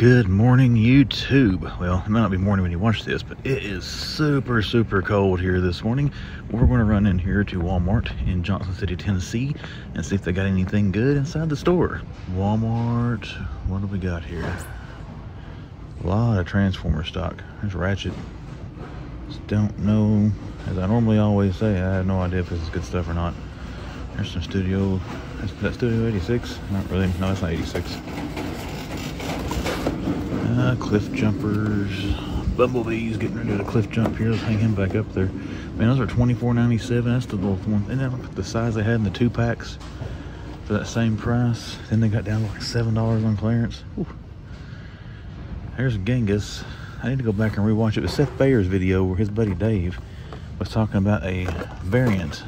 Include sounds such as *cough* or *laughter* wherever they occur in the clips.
Good morning, YouTube. Well, it might not be morning when you watch this, but it is super, super cold here this morning. We're going to run in here to Walmart in Johnson City, Tennessee, and see if they got anything good inside the store. Walmart, what do we got here? A lot of Transformer stock. There's Ratchet. Just don't know, as I normally always say, I have no idea if this is good stuff or not. There's some Studio, is that Studio 86? Not really, no, it's not 86. Uh, cliff jumpers. Bumblebees getting ready to cliff jump here. Let's hang him back up there. Man, those are $24.97. That's the little one. And then the size they had in the two packs for that same price. Then they got down to like $7 on clearance. Whew. There's Genghis. I need to go back and rewatch it. It Seth Bayer's video where his buddy Dave was talking about a variant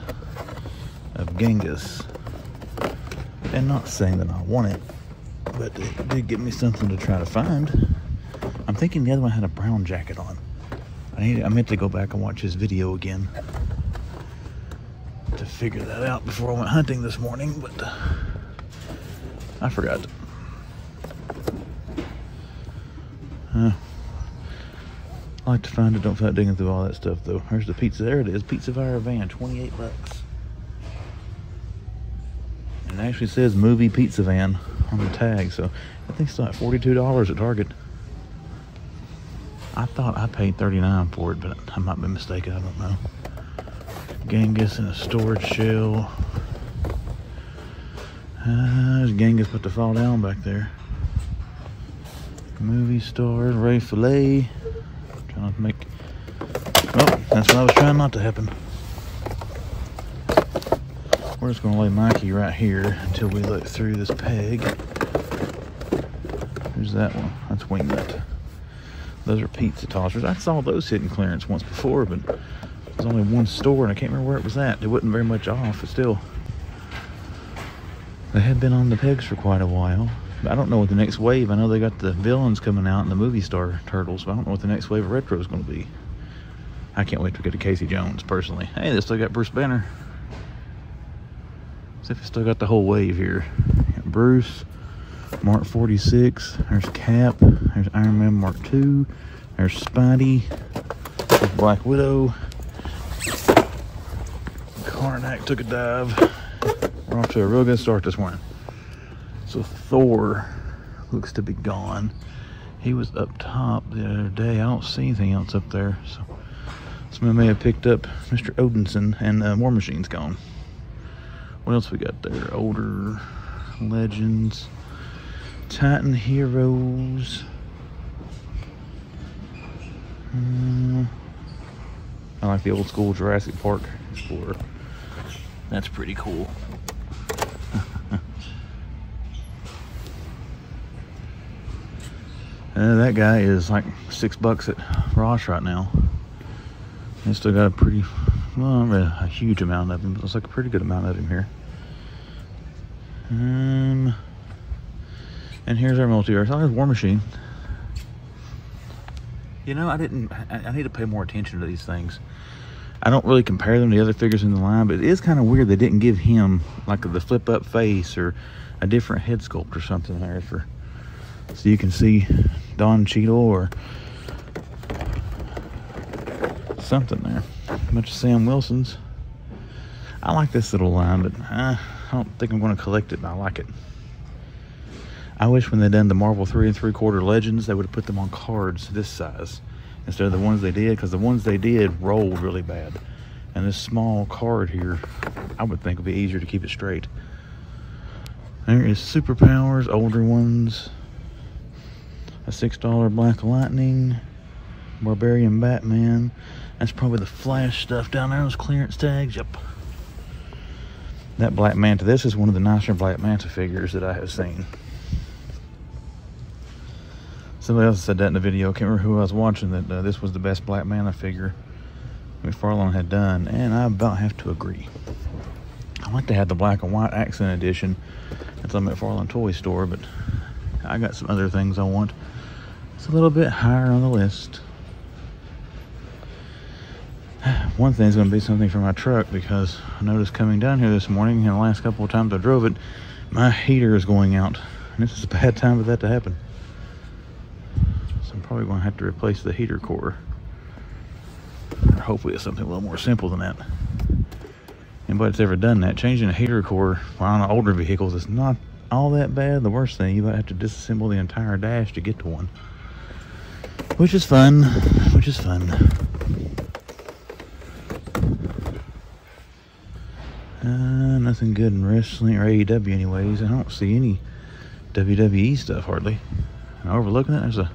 of Genghis. And not saying that I want it, but it did get me something to try to find. I'm thinking the other one had a brown jacket on. I need I meant to go back and watch his video again to figure that out before I went hunting this morning, but uh, I forgot. Uh, I like to find it, don't feel like digging through all that stuff though. Here's the pizza, there it is, Pizza Fire Van, 28 bucks. And it actually says movie pizza van on the tag, so I think it's like $42 at Target. I thought I paid 39 for it, but I might be mistaken. I don't know. Genghis in a storage shell. Uh, there's Genghis about to fall down back there. Movie stars, Ray Fillet. Trying to make. Oh, that's what I was trying not to happen. We're just going to lay Mikey right here until we look through this peg. Who's that one? That's Wingnut. Those are pizza tossers. I saw those hitting clearance once before, but there's only one store, and I can't remember where it was at. It wasn't very much off, but still. They had been on the pegs for quite a while. I don't know what the next wave. I know they got the villains coming out and the movie star turtles, but I don't know what the next wave of retro is going to be. I can't wait to get to Casey Jones personally. Hey, they still got Bruce Banner. See if they still got the whole wave here. Bruce, Mark 46. There's Cap. There's Iron Man Mark 2. There's Spidey. There's Black Widow. Karnak took a dive. We're off to a real good start this morning. So Thor looks to be gone. He was up top the other day. I don't see anything else up there. So somebody may have picked up Mr. Odinson and uh, War Machine's gone. What else we got there? Older legends. Titan Heroes. Hmm. I like the old school Jurassic Park Explorer. That's pretty cool. *laughs* uh, that guy is like six bucks at Ross right now. He's still got a pretty, well, a huge amount of him, but it's like a pretty good amount of him here. Um, and here's our multi-earth. Oh, there's War Machine. You know, I didn't, I, I, need to pay more attention to these things. I don't really compare them to the other figures in the line, but it is kind of weird they didn't give him like the flip up face or a different head sculpt or something there for, so you can see Don Cheadle or something there. A bunch of Sam Wilson's. I like this little line, but uh, I don't think I'm going to collect it, but I like it. I wish when they done the Marvel three and three quarter Legends, they would have put them on cards this size instead of the ones they did, because the ones they did rolled really bad. And this small card here, I would think would be easier to keep it straight. There is Superpowers, older ones. A $6 Black Lightning. Barbarian Batman. That's probably the Flash stuff down there, those clearance tags. Yep. That Black Manta, this is one of the nicer Black Manta figures that I have seen. Somebody else said that in the video. I can't remember who I was watching that uh, this was the best Black Manta figure McFarlane had done, and I about have to agree. I like to have the black and white accent edition at the McFarlane toy store, but I got some other things I want. It's a little bit higher on the list. *sighs* One thing is going to be something for my truck because I noticed coming down here this morning and the last couple of times I drove it, my heater is going out. And this is a bad time for that to happen. Probably going to have to replace the heater core. Or hopefully it's something a little more simple than that. Anybody that's ever done that, changing a heater core on older vehicles is not all that bad. The worst thing, you might have to disassemble the entire dash to get to one. Which is fun, which is fun. Uh, nothing good in wrestling or AEW anyways. I don't see any WWE stuff hardly. And overlooking it, there's a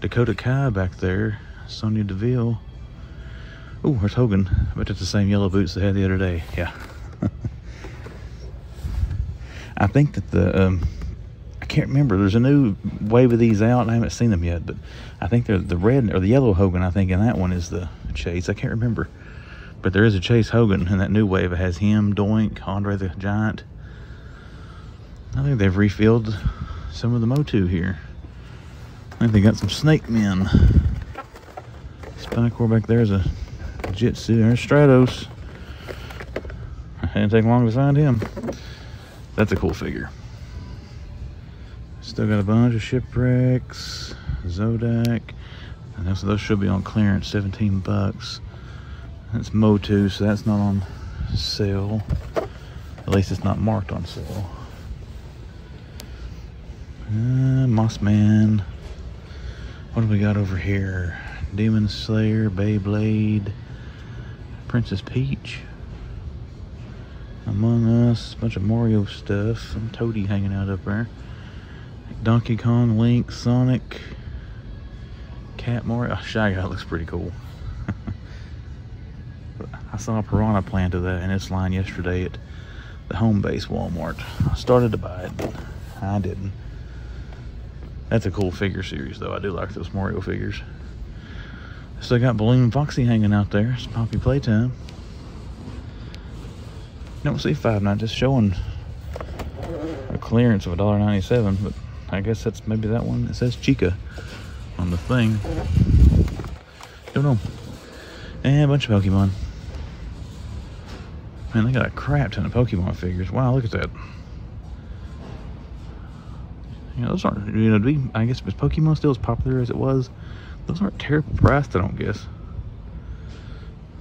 Dakota Kai back there. Sonya Deville. Oh, there's Hogan. I bet it's the same yellow boots they had the other day. Yeah. *laughs* I think that the um, I can't remember. There's a new wave of these out, and I haven't seen them yet. But I think they're the red or the yellow Hogan. I think, and that one is the Chase. I can't remember. But there is a Chase Hogan in that new wave. It has him, Doink, Andre the Giant. I think they've refilled some of the Motu here. I think they got some Snake Men. Spikor back there is a Jitsu. There's Stratos. Didn't take long to find him. That's a cool figure. Still got a bunch of shipwrecks, Zodak. And those, those should be on clearance, 17 bucks. That's Motu, so that's not on sale. At least it's not marked on sale. Uh, Mossman. What do we got over here? Demon Slayer, Beyblade, Princess Peach. Among Us, a bunch of Mario stuff. Some Toady hanging out up there. Donkey Kong, Link, Sonic, Cat Mario. Oh, Shy Guy looks pretty cool. *laughs* I saw a Piranha Plant of that in its line yesterday at the home base Walmart. I started to buy it, I didn't. That's a cool figure series, though. I do like those Mario figures. Still got Balloon Foxy hanging out there. It's Poppy Playtime. Don't see Five Nights just showing a clearance of $1.97, but I guess that's maybe that one. It says Chica on the thing. Don't know. And a bunch of Pokemon. Man, they got a crap ton of Pokemon figures. Wow, look at that. You know, those aren't, you know, be, I guess if Pokemon still as popular as it was, those aren't terrible priced, I don't guess.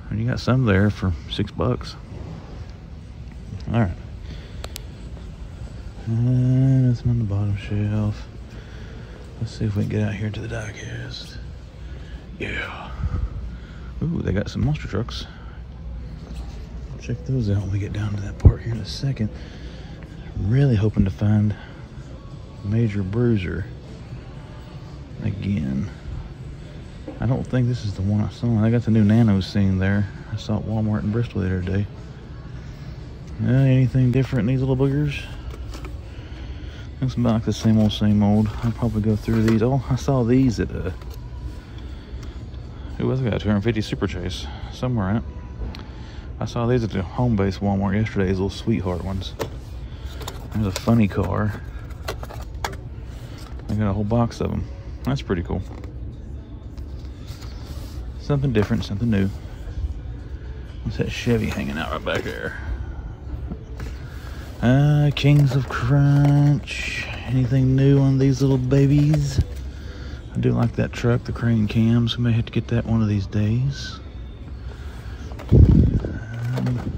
And you got some there for six bucks. All right. Uh, and nothing on the bottom shelf. Let's see if we can get out here to the diecast. Yeah. Ooh, they got some monster trucks. Check those out when we get down to that part here in a second. Really hoping to find Major Bruiser again. I don't think this is the one I saw. I got the new Nano scene there. I saw at Walmart in Bristol the other day. Uh, anything different in these little boogers? Looks about like the same old, same old. I'll probably go through these. Oh, I saw these at, uh, it was got 250 Super Chase somewhere at. I saw these at the home base Walmart yesterday, these little sweetheart ones. There's a funny car. I got a whole box of them. That's pretty cool. Something different, something new. What's that Chevy hanging out right back there? Uh, Kings of Crunch. Anything new on these little babies? I do like that truck, the crane cams. We may have to get that one of these days. Um,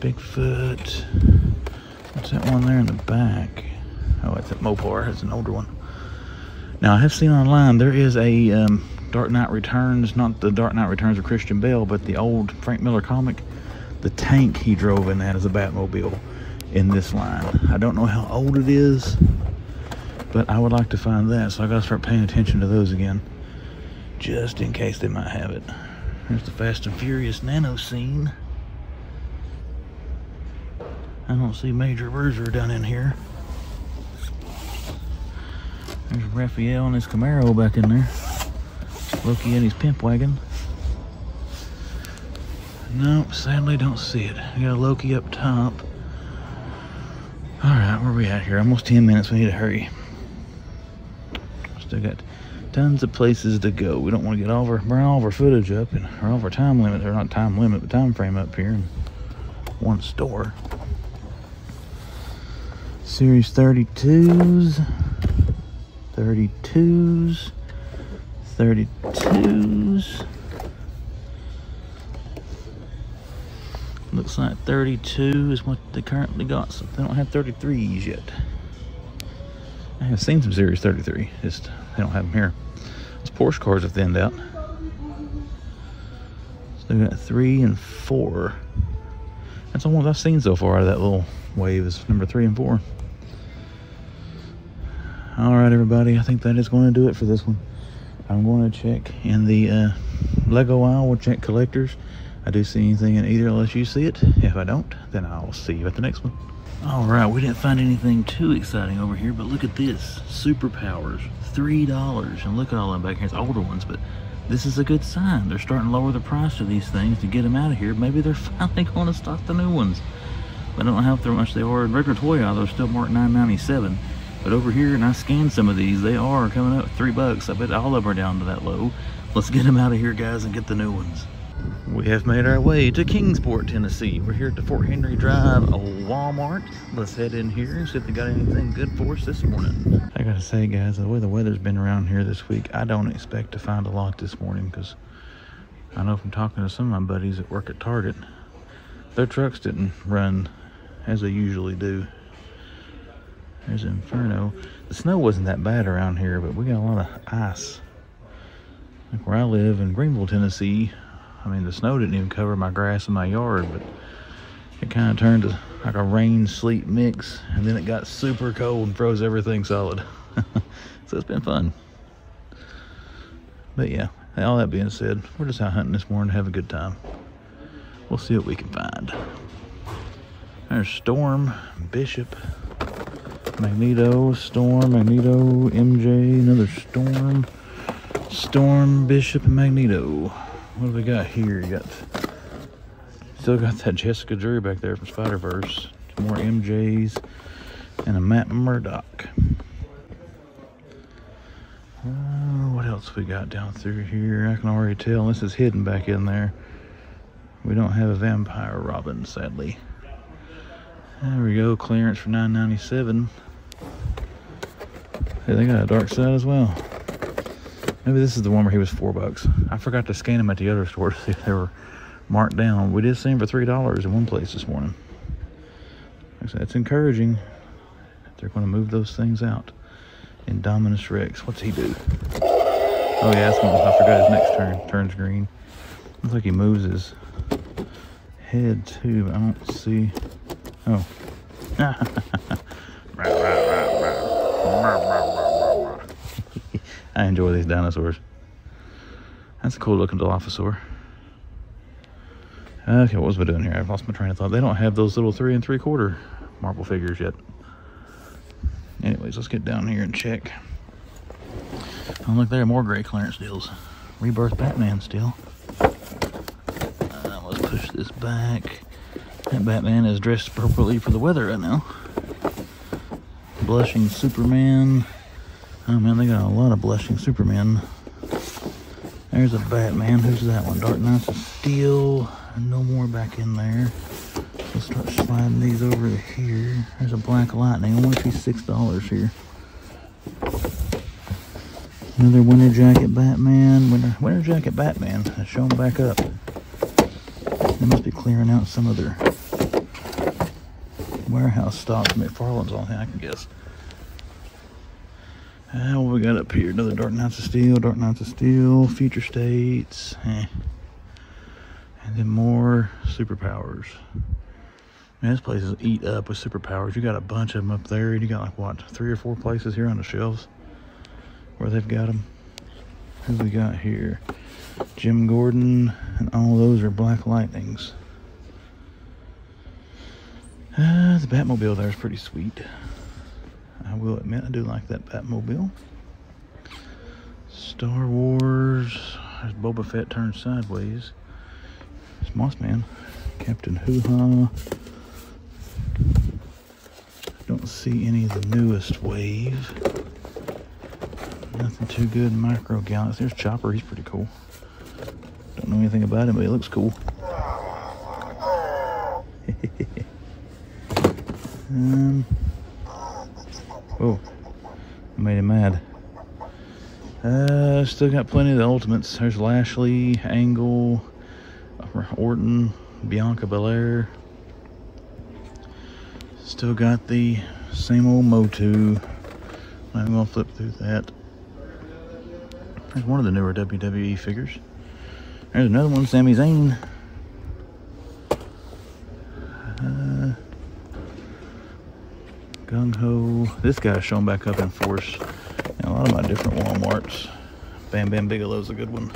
Bigfoot. What's that one there in the back? Oh, it's at Mopar. It's an older one. Now, I have seen online there is a um, Dark Knight Returns, not the Dark Knight Returns of Christian Bale, but the old Frank Miller comic the tank he drove in that is a Batmobile in this line. I don't know how old it is, but I would like to find that, so I gotta start paying attention to those again, just in case they might have it. There's the Fast and Furious Nano scene. I don't see Major Bruiser down in here. There's Raphael and his Camaro back in there. Loki and his pimp wagon. Nope, sadly don't see it. I got a Loki up top. Alright, where we at here? Almost 10 minutes, we need to hurry. Still got tons of places to go. We don't want to get all of our, burn all of our footage up and or all of our time limit, or not time limit, but time frame up here in one store. Series 32s. 32s, 32s. Looks like 32 is what they currently got, so they don't have 33s yet. I have seen some Series 33, just they don't have them here. Those Porsche cars have thinned out. So we got three and four. That's the ones I've seen so far out of that little wave is number three and four. All right, everybody, I think that is going to do it for this one. I'm going to check in the uh, Lego aisle. We'll check collectors. I do see anything in either unless you see it. If I don't, then I'll see you at the next one. All right, we didn't find anything too exciting over here, but look at this. Superpowers, $3. And look at all them back here. It's older ones, but this is a good sign. They're starting to lower the price of these things to get them out of here. Maybe they're *laughs* finally going to stock the new ones. I don't know how much they are. In regular toy aisle, they're still marked $9.97. But over here, and I scanned some of these, they are coming up three bucks. I bet all of them are down to that low. Let's get them out of here, guys, and get the new ones. We have made our way to Kingsport, Tennessee. We're here at the Fort Henry Drive Walmart. Let's head in here and see if they got anything good for us this morning. I gotta say, guys, the way the weather's been around here this week, I don't expect to find a lot this morning because I know from talking to some of my buddies that work at Target, their trucks didn't run as they usually do. There's Inferno. The snow wasn't that bad around here, but we got a lot of ice. Like where I live in Greeneville, Tennessee, I mean, the snow didn't even cover my grass in my yard, but it kind of turned to like a rain sleet mix, and then it got super cold and froze everything solid. *laughs* so it's been fun. But yeah, all that being said, we're just out hunting this morning to have a good time. We'll see what we can find. There's Storm, Bishop, Magneto, Storm, Magneto, MJ, another Storm, Storm, Bishop, and Magneto. What do we got here? You got still got that Jessica Drew back there from Spider Verse. Some more MJs and a Matt Murdock. Uh, what else we got down through here? I can already tell this is hidden back in there. We don't have a Vampire Robin, sadly. There we go, clearance for 9.97. Hey, they got a Darkseid as well. Maybe this is the one where he was four bucks. I forgot to scan them at the other store *laughs* to see if they were marked down. We did see them for three dollars in one place this morning. Like said, it's encouraging. They're going to move those things out. Indominus Rex, what's he do? Oh yeah, that's one. I forgot his next turn turns green. Looks like he moves his head too, but I don't see. Oh. *laughs* I enjoy these dinosaurs. That's a cool looking Dilophosaur. Okay, what was we doing here? I've lost my train of thought. They don't have those little three and three quarter Marvel figures yet. Anyways, let's get down here and check. Oh, look there, are more gray clearance deals. Rebirth Batman still. Uh, let's push this back. That Batman is dressed appropriately for the weather right now. Blushing Superman. Oh man, they got a lot of blushing Superman. There's a Batman. Who's that one? Dark Knights of Steel. No more back in there. Let's start sliding these over here. There's a Black Lightning. I want to see $6 here. Another Winter Jacket Batman. Winter, Winter Jacket Batman. Show them back up. They must be clearing out some of their warehouse stock. McFarlane's on here, I can guess. Uh, what we got up here? Another Dark Knights of Steel, Dark Knights of Steel, Future States. Eh. And then more superpowers. Man, this place is eat up with superpowers. You got a bunch of them up there, and you got like what, three or four places here on the shelves where they've got them. Who we got here? Jim Gordon, and all those are Black Lightnings. Uh, the Batmobile there is pretty sweet. I will admit I do like that Batmobile. Star Wars. Boba Fett turned sideways. It's Moss Man. Captain Hoo-Ha. Don't see any of the newest wave. Nothing too good Micro Galaxy. There's Chopper. He's pretty cool. Don't know anything about him, but he looks cool. *laughs* um, oh, I made him mad. Uh, still got plenty of the Ultimates. There's Lashley, Angle, Orton, Bianca Belair. Still got the same old Motu. I'm gonna flip through that. There's one of the newer WWE figures. There's another one, Sami Zayn. Gung Ho. This guy's showing back up in force a lot of my different Walmarts. Bam Bam Bigelow's a good one.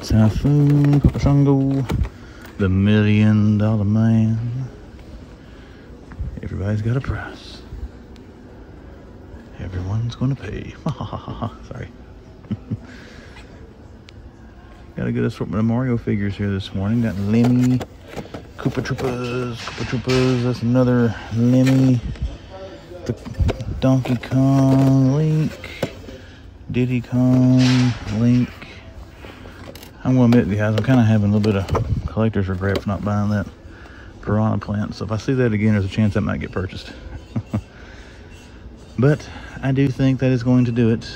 Typhoon, Papa Shango, the Million Dollar Man. Everybody's got a price. Everyone's gonna pay. *laughs* Sorry. *laughs* got a good assortment of Mario figures here this morning. Got Lemmy, Koopa Troopas, Koopa Troopas. That's another Lemmy. The Donkey Kong, Link, Diddy Kong, Link. I'm gonna admit, guys, I'm kind of having a little bit of collector's regret for not buying that piranha plant. So if I see that again, there's a chance that might get purchased. *laughs* but I do think that is going to do it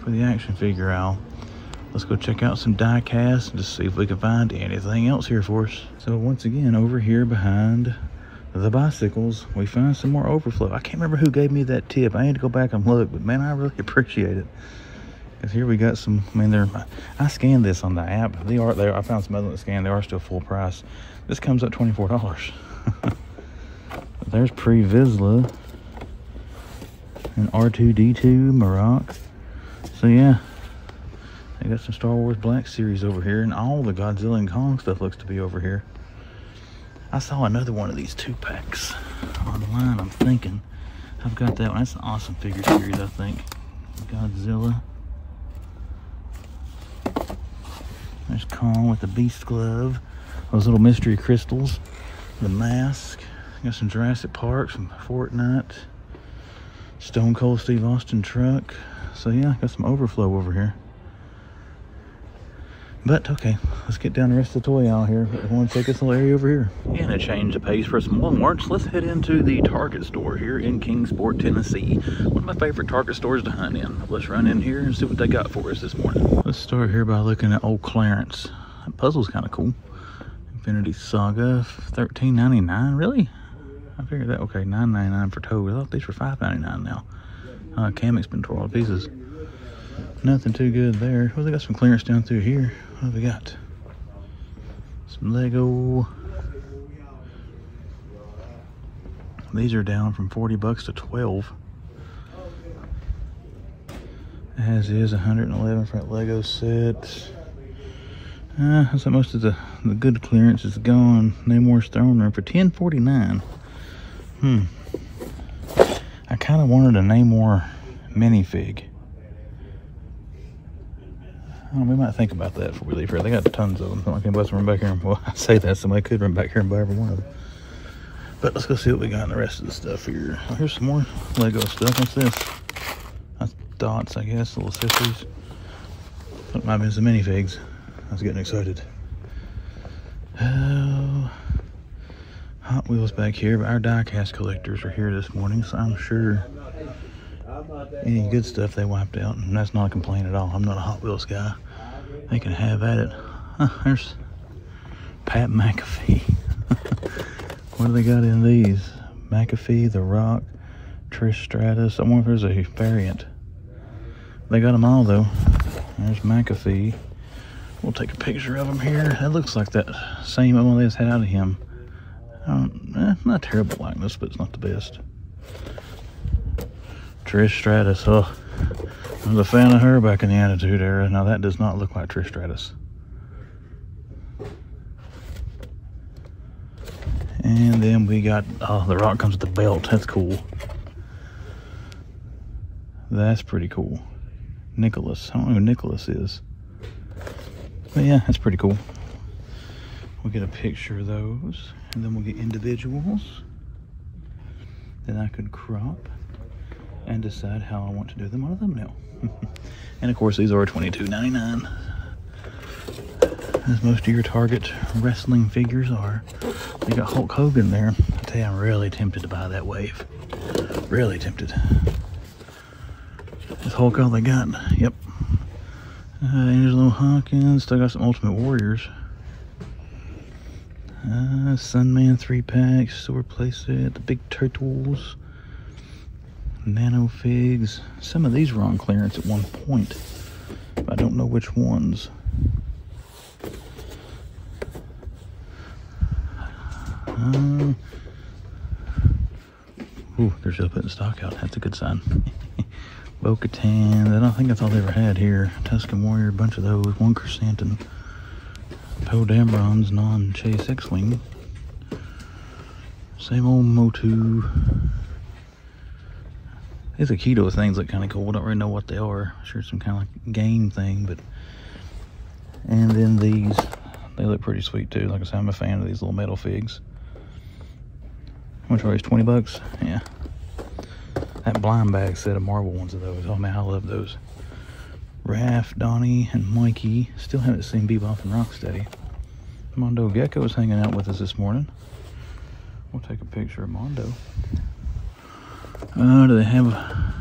for the action figure owl. Let's go check out some die casts and just see if we can find anything else here for us. So once again, over here behind the bicycles, we find some more overflow. I can't remember who gave me that tip. I need to go back and look, but man, I really *laughs* appreciate it. Because here we got some, I mean, they're, I scanned this on the app. They are there. I found some other that scanned. They are still full price. This comes up $24. *laughs* There's Pre Vizsla and R2D2 Marrok. So yeah, they got some Star Wars Black Series over here, and all the Godzilla and Kong stuff looks to be over here. I saw another one of these two packs online. I'm thinking I've got that one. That's an awesome figure series, I think. Godzilla. There's Kong with the Beast Glove. Those little mystery crystals. The mask. Got some Jurassic Park, some Fortnite. Stone Cold Steve Austin truck. So yeah, got some overflow over here. But okay, let's get down the rest of the toy aisle here. I want to take this little area over here. And a change of pace for some Walmarts. Let's head into the Target store here in Kingsport, Tennessee. One of my favorite Target stores to hunt in. Let's run in here and see what they got for us this morning. Let's start here by looking at old clearance. That puzzle's kind of cool. Infinity Saga, $13.99. Really? I figured that, okay, $9.99 for Toad. I thought these were $5.99 now. Uh, Kamek's been tore all to pieces. Nothing too good there. Well, they got some clearance down through here. What have we got? Some Lego. These are down from 40 bucks to 12. As is 111 for that Lego set. Uh, so most of the, the good clearance is gone. Namor's throne room for 1049. Hmm. I kind of wanted a Namor minifig. We might think about that before we leave here. They got tons of them. Somebody can bust run back here. Well, *laughs* I say that somebody could run back here and buy every one of them. But let's go see what we got in the rest of the stuff here. Oh, here's some more Lego stuff. What's this? That's dots, I guess. Little sisters. That might be some minifigs. I was getting excited. Oh, Hot Wheels back here. But our diecast collectors are here this morning, so I'm sure any good stuff they wiped out, and that's not a complaint at all. I'm not a Hot Wheels guy. They can have at it. Huh, there's Pat McAfee. *laughs* what do they got in these? McAfee, The Rock, Trish Stratus. I wonder if there's a variant. They got them all though. There's McAfee. We'll take a picture of him here. That looks like that same one they just had out of him. Um, eh, not terrible likeness, but it's not the best. Trish Stratus. Oh, I was a fan of her back in the Attitude Era. Now that does not look like Trish Stratus. And then we got, oh, the rock comes with the belt. That's cool. That's pretty cool. Nicholas. I don't know who Nicholas is. But yeah, that's pretty cool. We'll get a picture of those. And then we'll get individuals. Then I could crop and decide how I want to do them on a thumbnail. *laughs* and of course, these are $22.99. As most of your Target wrestling figures are. They got Hulk Hogan there. I tell you, I'm really tempted to buy that wave. Really tempted. Is Hulk all they got? Yep. Uh, Angelo Dawkins. Still got some Ultimate Warriors. Uh, Sunman 3 packs. Sword playset. The Big Turtles. Nano Figs. Some of these were on clearance at one point. I don't know which ones. Um, ooh, they're still putting stock out. That's a good sign. *laughs* Bo-Katan. I don't think that's all they ever had here. Tusken Warrior, a bunch of those. One Chrysanthemum. Poe Dameron's non-chase X-Wing. Same old Motu. These Aikido things look kind of cool. I don't really know what they are. I'm sure some kind of like game thing, but... And then these, they look pretty sweet too. Like I said, I'm a fan of these little metal figs. How much are these? 20 bucks? Yeah. That blind bag set of marble ones of those. Oh man, I love those. Raph, Donnie, and Mikey. Still haven't seen Bebop and Rocksteady. Mondo Gecko is hanging out with us this morning. We'll take a picture of Mondo. Uh, do they have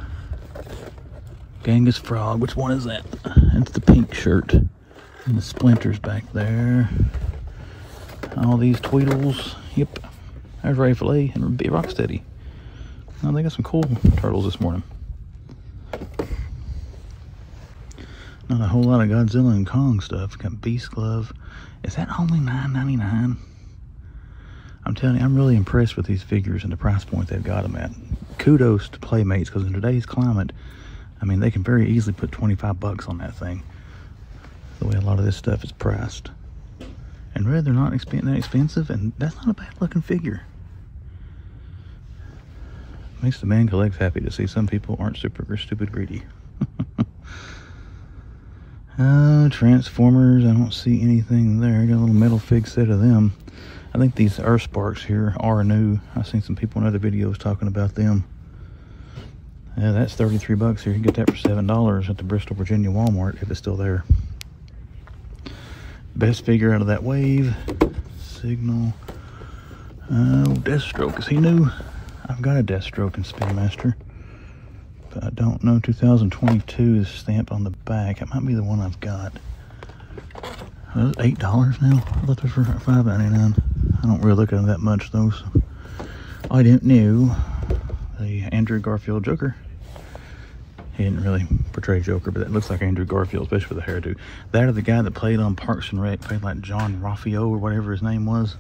Genghis Frog? Which one is that? It's the pink shirt. And the splinters back there. All these Tweedles. Yep. There's Ray Fillet and Rocksteady. Oh, they got some cool turtles this morning. Not a whole lot of Godzilla and Kong stuff. Got Beast Glove. Is that only $9.99? I'm telling you, I'm really impressed with these figures and the price point they've got them at. Kudos to Playmates, because in today's climate, I mean, they can very easily put 25 bucks on that thing. The way a lot of this stuff is priced. And really, they're not that expensive, and that's not a bad looking figure. Makes the man collects happy to see some people aren't super stupid greedy. *laughs* uh, Transformers, I don't see anything there. Got a little metal fig set of them. I think these Earth Sparks here are new. I've seen some people in other videos talking about them. Yeah, that's 33 bucks here. You can get that for $7 at the Bristol, Virginia Walmart if it's still there. Best figure out of that wave. Signal. Oh, Deathstroke. Is he new? I've got a Deathstroke in Spin Master. But I don't know. 2022 is stamped on the back. It might be the one I've got. Well, $8 now? I thought those were $5.99. I don't really look at them that much though. So. I didn't know the Andrew Garfield Joker. He didn't really portray Joker, but that looks like Andrew Garfield, especially with the hairdo. That or the guy that played on Parks and Rec, played like John Raffio or whatever his name was.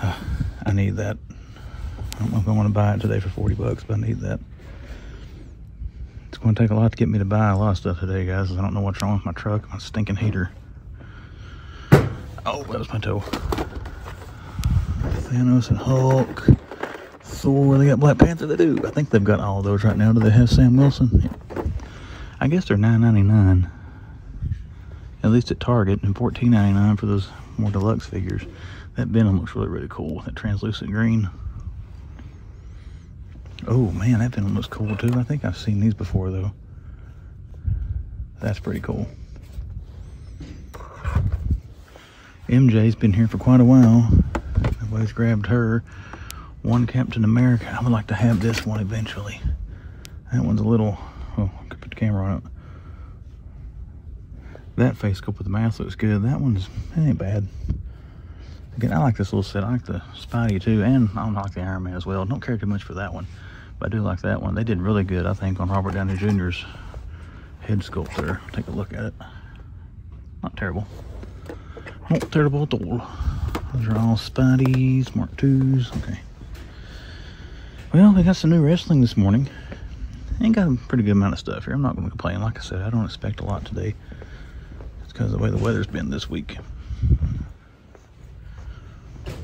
Uh, *sighs* I need that. I don't know if I want to buy it today for 40 bucks, but I need that. It's going to take a lot to get me to buy a lot of stuff today, guys. I don't know what's wrong with my truck, my stinking heater. Oh, that was my toe. Thanos and Hulk. Thor, they got Black Panther, they do. I think they've got all those right now. Do they have Sam Wilson? I guess they're $9.99. At least at Target, and $14.99 for those more deluxe figures. That Venom looks really, really cool. That translucent green. Oh man, that Venom looks cool too. I think I've seen these before though. That's pretty cool. MJ's been here for quite a while. Nobody's grabbed her. One Captain America. I would like to have this one eventually. That one's a little... Oh, I could put the camera on it. That face sculpt with the mask looks good. That one's... It ain't bad. Again, I like this little set. I like the Spidey too. And I don't like the Iron Man as well. Don't care too much for that one. But I do like that one. They did really good, I think, on Robert Downey Jr.'s head sculpt there. Take a look at it. Not terrible. At all. Those are all Spideys, Mark Twos. Okay. Well, they got some new wrestling this morning. Ain't got a pretty good amount of stuff here. I'm not going to complain. Like I said, I don't expect a lot today. It's because of the way the weather's been this week.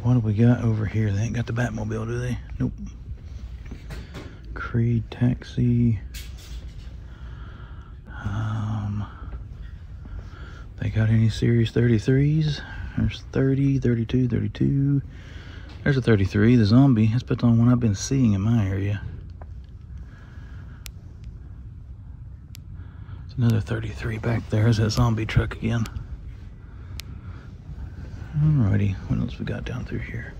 What do we got over here? They ain't got the Batmobile, do they? Nope. Creed Taxi. Um, they got any Series 33s? There's 30, 32, 32. There's a 33, the zombie. That's the only one I've been seeing in my area. It's another 33 back there. There's that zombie truck again. Alrighty, what else we got down through here?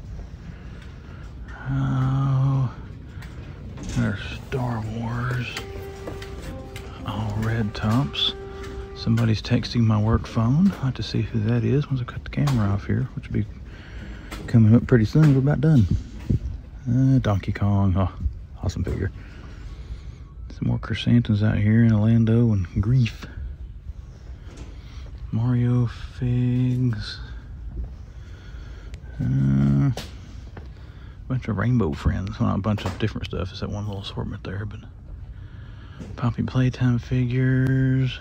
Oh, there's Star Wars. All red tops. Somebody's texting my work phone. I'll have to see who that is once I cut the camera off here, which will be coming up pretty soon. We're about done. Uh, Donkey Kong. Oh, awesome figure. Some more chrysanthemums out here in Orlando and Grief. Mario figs. Uh, bunch of rainbow friends. Well, not a bunch of different stuff. It's that one little assortment there, but Poppy Playtime figures.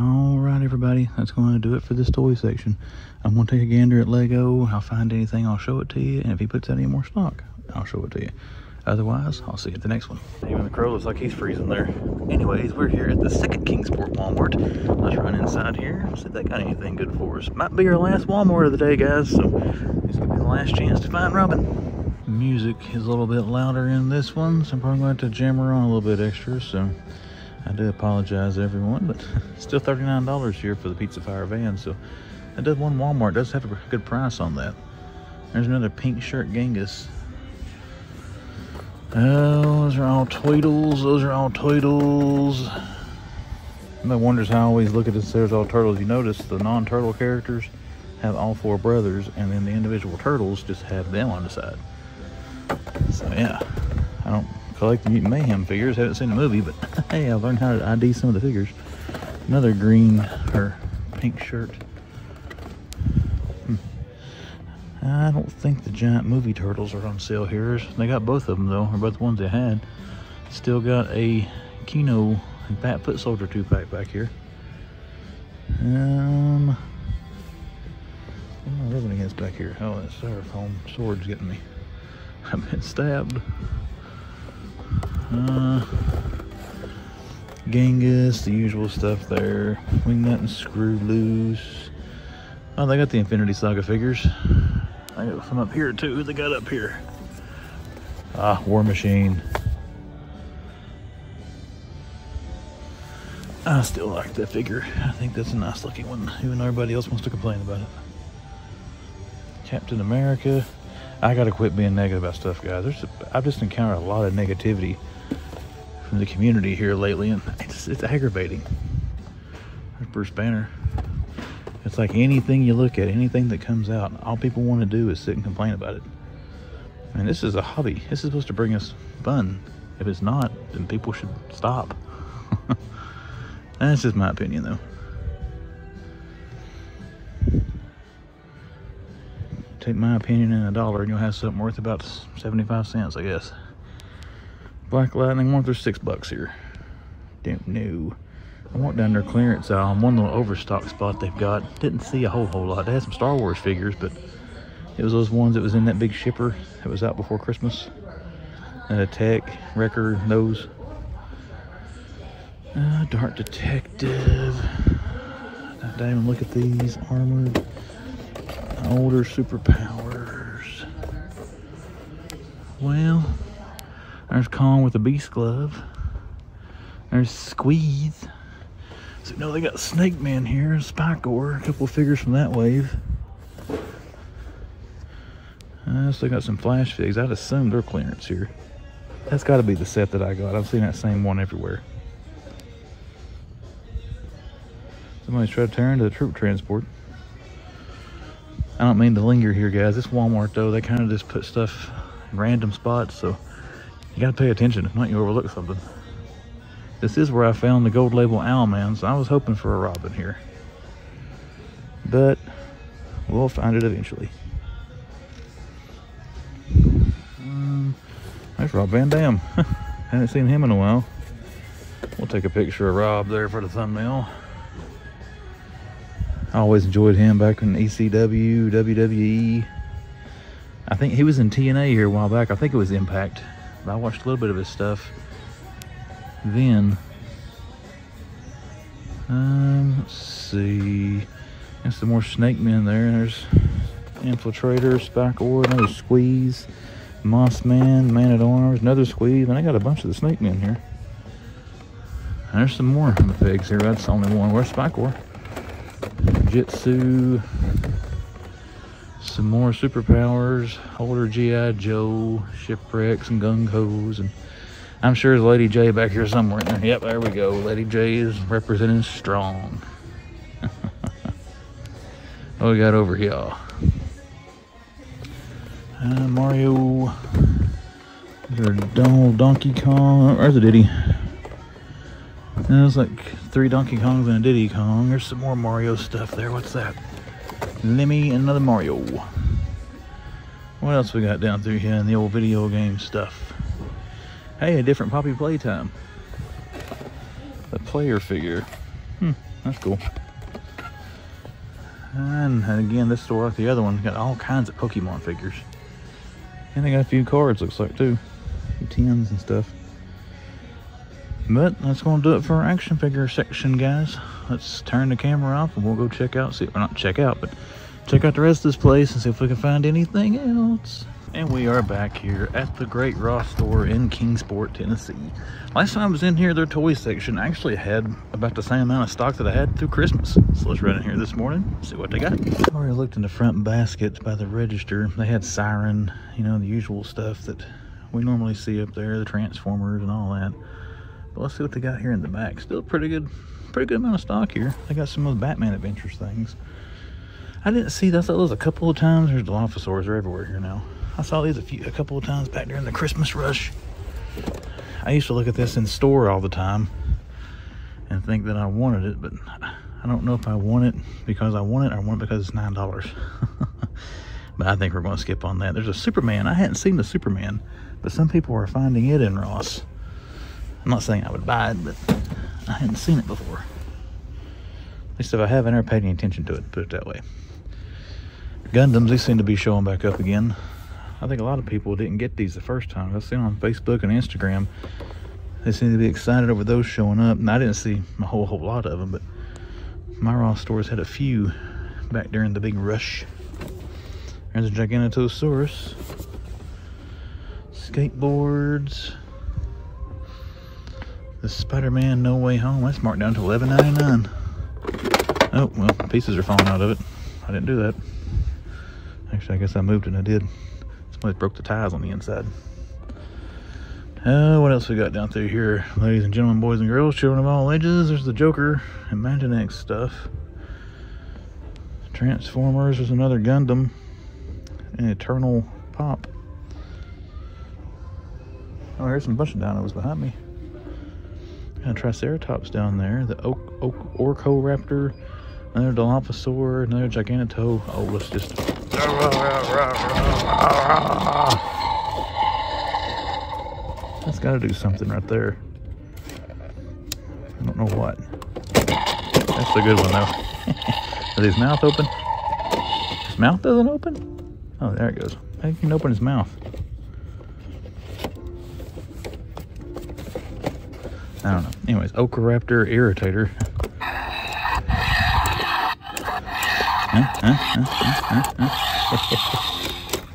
All right, everybody, that's going to do it for this toy section. I'm going to take a gander at Lego. I'll find anything, I'll show it to you. And if he puts out any more stock, I'll show it to you. Otherwise, I'll see you at the next one. Even the crow looks like he's freezing there. Anyways, we're here at the second Kingsport Walmart. Let's run inside here, see if they got anything good for us. Might be our last Walmart of the day, guys, so it's gonna be the last chance to find Robin. Music is a little bit louder in this one, so I'm probably going to have to jam her on a little bit extra, so I do apologize everyone, but *laughs* still $39 here for the Pizza Fire van, so that does one Walmart does have a good price on that. There's another pink shirt Genghis Oh, those are all Tweedles. Those are all Tweedles. Everybody wonders how I always look at this. There's all turtles. You notice the non-turtle characters have all four brothers, and then the individual turtles just have them on the side. So yeah, collect the Mutant Mayhem figures. Haven't seen the movie, but *laughs* hey, I've learned how to ID some of the figures. Another green or pink shirt. I don't think the giant movie turtles are on sale here. They got both of them though, or both the ones they had. Still got a Keno and Fat Foot Soldier two pack back here. Um, what am I rubbing against back here? Oh, that styrofoam sword's getting me. *laughs* I've been stabbed. Uh, Genghis, the usual stuff there. Wingnut and Screw Loose. Oh, they got the Infinity Saga figures. I got some up here too. They got up here. Ah, War Machine. I still like that figure. I think that's a nice looking one, even everybody else wants to complain about it. Captain America. I gotta quit being negative about stuff, guys. There's, I've just encountered a lot of negativity from the community here lately, and it's, it's aggravating. There's Bruce Banner. It's like anything you look at, anything that comes out, all people want to do is sit and complain about it. And this is a hobby. This is supposed to bring us fun. If it's not, then people should stop. *laughs* That's just my opinion, though. Take my opinion in a dollar, and you'll have something worth about 75 cents, I guess. Black Lightning, one through six bucks here. Don't know. I walked down their clearance aisle on one little overstock spot they've got. Didn't see a whole whole lot. They had some Star Wars figures, but it was those ones that was in that big shipper that was out before Christmas. And a tech, record, those. Uh, Dark Detective. Even look at these. Armored. Older superpowers. Well, there's Kong with a beast glove. There's Squeeze. So no, they got Snake Man here, Spikor, a couple figures from that wave. I uh, still got some flash figs. I'd assume they're clearance here. That's got to be the set that I got. I've seen that same one everywhere. Somebody's trying to turn into the troop transport. I don't mean to linger here, guys. This Walmart, though, they kind of just put stuff in random spots, so you got to pay attention. If not, you overlook something. This is where I found the gold label Owlman, so I was hoping for a Robin here. But we'll find it eventually. Um, there's Rob Van Dam. *laughs* Haven't seen him in a while. We'll take a picture of Rob there for the thumbnail. I always enjoyed him back in ECW, WWE. I think he was in TNA here a while back. I think it was Impact. But I watched a little bit of his stuff then. Um, let's see. And some more snake men there. There's infiltrator Spikor another squeeze moss man man at arms another squeeze and i got a bunch of the snake men here. And there's some more of the pigs here. That's the only one. Where's Spikor jitsu some more superpowers older gi joe shipwrecks and gung hos and I'm sure there's Lady Jaye back here somewhere. Yep, there we go. Lady Jaye is representing strong. *laughs* what we got over here? Uh, Mario. Donald Donkey Kong. There's a Diddy. There's like three Donkey Kongs and a Diddy Kong. There's some more Mario stuff there. What's that? Lemmy and another Mario. What else we got down through here in the old video game stuff? Hey, a different Poppy Playtime. The player figure. Hmm, that's cool. And, and again, this store like the other one got all kinds of Pokemon figures. And they got a few cards, looks like, too. Tins and stuff. But that's going to do it for our action figure section, guys. Let's turn the camera off and we'll go check out, see, well, not check out, but check out the rest of this place and see if we can find anything else. And we are back here at the Great Ross store in Kingsport, Tennessee. Last time I was in here, their toy section actually had about the same amount of stock that I had through Christmas. So let's run in here this morning, see what they got. I already looked in the front basket by the register. They had Siren, you know, the usual stuff that we normally see up there, the Transformers and all that. But let's see what they got here in the back. Still pretty good, pretty good amount of stock here. They got some of the Batman Adventures things. I didn't see that. Those a couple of times. There's Dilophosaurs. They're everywhere here now. I saw these a few, a couple of times back during the Christmas rush. I used to look at this in store all the time and think that I wanted it, but I don't know if I want it because I want it or want it because it's nine dollars. *laughs* but I think we're going to skip on that. There's a Superman. I hadn't seen the Superman, but some people are finding it in Ross. I'm not saying I would buy it, but I hadn't seen it before. At least if I have, I never paid any attention to it, put it that way. Gundams, these seem to be showing back up again. I think a lot of people didn't get these the first time. I've seen on Facebook and Instagram. They seem to be excited over those showing up. And I didn't see a whole whole lot of them, but my Ross stores had a few back during the big rush. There's a Giganotosaurus. Skateboards. The Spider-Man No Way Home. That's marked down to $11.99. Oh, well, pieces are falling out of it. I didn't do that. Actually, I guess I moved and I did. Somebody broke the ties on the inside. Uh, what else we got down through here? Ladies and gentlemen, boys and girls, children of all ages. There's the Joker, Imaginext stuff. Transformers, there's another Gundam. An Eternal Pop. Oh, here's some bunch of dinos behind me. A Triceratops down there. The Oak, Oak Orcoraptor. Another Dilophosaur. Another Giganoto. Oh, let's just... That's got to do something right there. I don't know what. That's a good one, though. *laughs* Is his mouth open? His mouth doesn't open? Oh, there it goes. He can open his mouth. I don't know. Anyways, Ocoraptor Irritator.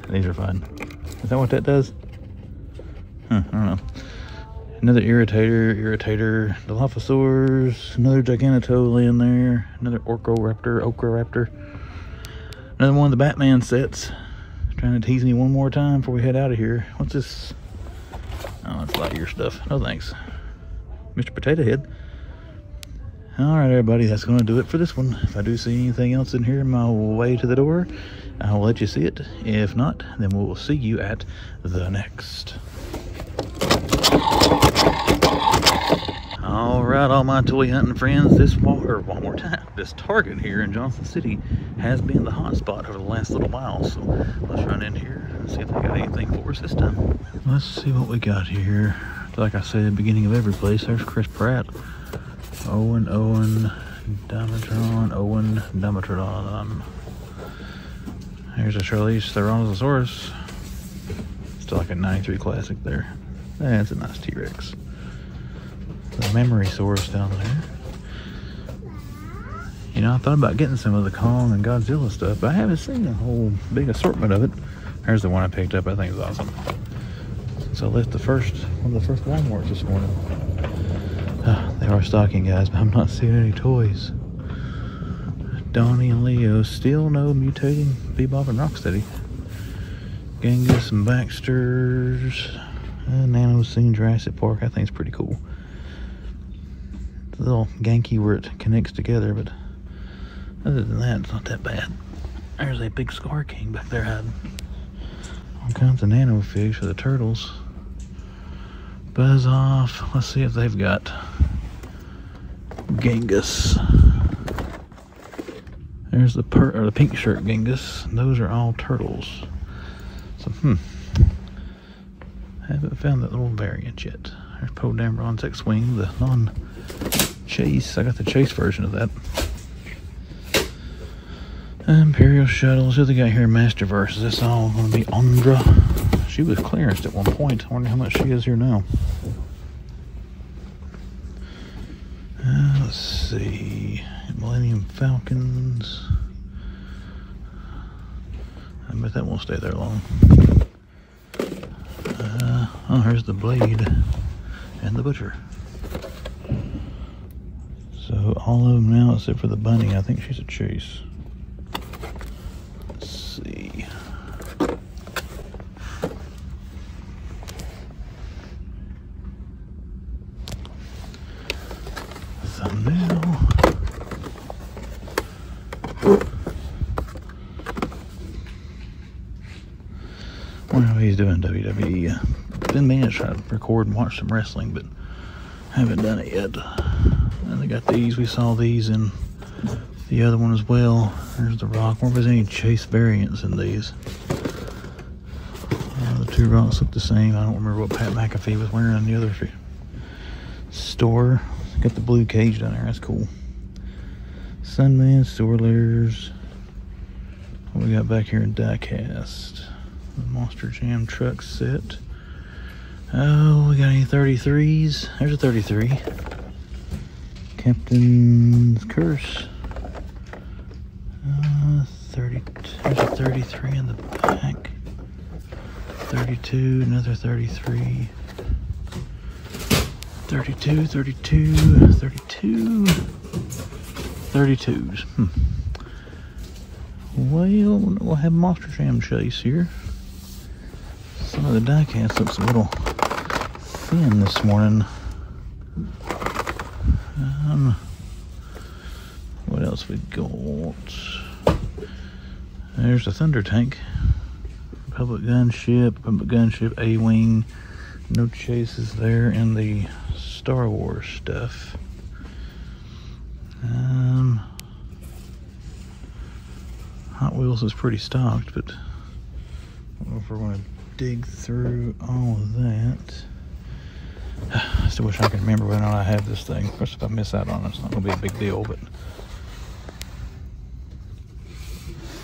*laughs* These are fun. Is that what that does? Huh, I don't know. Another Irritator, Irritator, Dilophosaurs, another Giganoto laying there, another Orcoraptor, Ocoraptor. Another one of the Batman sets. Trying to tease me one more time before we head out of here. What's this? Oh, that's Lightyear stuff. No thanks. Mr. Potato Head. All right, everybody, that's going to do it for this one. If I do see anything else in here my way to the door, I'll let you see it. If not, then we'll see you at the next. All right, all my toy hunting friends, this or one more time, *laughs* this Target here in Johnson City has been the hot spot over the last little while. So let's run in here and see if they got anything for us this time. Let's see what we got here. Like I said the beginning of every place, there's Chris Pratt. Owen, Owen, Dimetrodon, Owen, Dimetrodon. Here's a Charlize Theronosaurus. Still like a 93 classic there. Eh, That's a nice T-Rex. The Memory Source down there. You know, I thought about getting some of the Kong and Godzilla stuff, but I haven't seen a whole big assortment of it. There's the one I picked up. I think it's awesome. So I left the first, one of the first Walmarts this morning. Uh, *sighs* they are stocking, guys, but I'm not seeing any toys. Donnie and Leo, still no mutating Bebop and Rocksteady. Genghis and Baxter's. Uh, Nano Scene Jurassic Park. I think it's pretty cool. The little Genki where it connects together, but other than that, it's not that bad. There's a big Scar King back there hiding. All kinds of nano figs for the turtles. Buzz off. Let's see if they've got Genghis. There's the per or the pink shirt Genghis. Those are all turtles. So hmm. Haven't found that little variant yet. There's Poe Dameron's X-Wing, the non-chase. I got the chase version of that. Imperial shuttles. Who they got here? Masterverse. Is this all going to be Andra? She was clearanced at one point. I wonder how much she is here now. Uh, let's see. Millennium Falcons. I bet that won't stay there long. Uh, oh, here's the Blade and the Butcher. So all of them now, except for the Bunny. I think she's a chase. Wonder how he's doing WWE. Uh, been meaning to try to record and watch some wrestling, but haven't done it yet. And they got these. We saw these in the other one as well. There's the Rock. Wonder if there's any Chase variants in these. Uh, the two Rocks look the same. I don't remember what Pat McAfee was wearing in the other store. Got the blue cage down there. That's cool. Sunman, Steelers. What we got back here in diecast? The Monster Jam truck set. Oh, we got any 33s? There's a 33. Captain's Curse. Uh, 30, there's a 33 in the back. 32, another 33. 32, 32, 32, 32s. Hmm. Well, we'll have Monster Jam Chase here. Some of the diecast looks a little thin this morning. Um, what else we got? There's the Thunder Tank. Republic Gunship, Republic Gunship, A-Wing. No chases there in the Star Wars stuff. Um, Hot Wheels is pretty stocked, but I don't know if we're going to dig through all of that. *sighs* I still wish I could remember not I have this thing. Of course, if I miss out on it, it's not going to be a big deal, but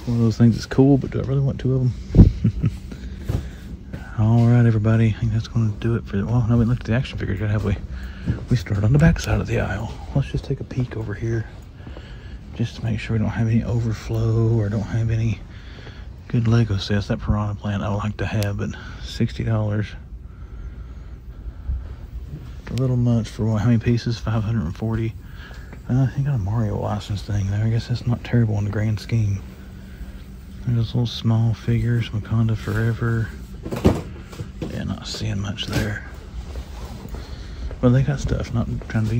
one of those things that's cool, but do I really want two of them? *laughs* all right, everybody. I think that's going to do it for, the well, no, we looked at the action figures yet, have we? We start on the back side of the aisle. Let's just take a peek over here just to make sure we don't have any overflow or don't have any good Lego sets. That Piranha Plant I would like to have, but $60. A little much for what, how many pieces? 540. Uh, I think I got a Mario license thing there. I guess that's not terrible in the grand scheme. There's little small figures, Wakanda Forever. Not seeing much there. Well, they got stuff. Not trying to be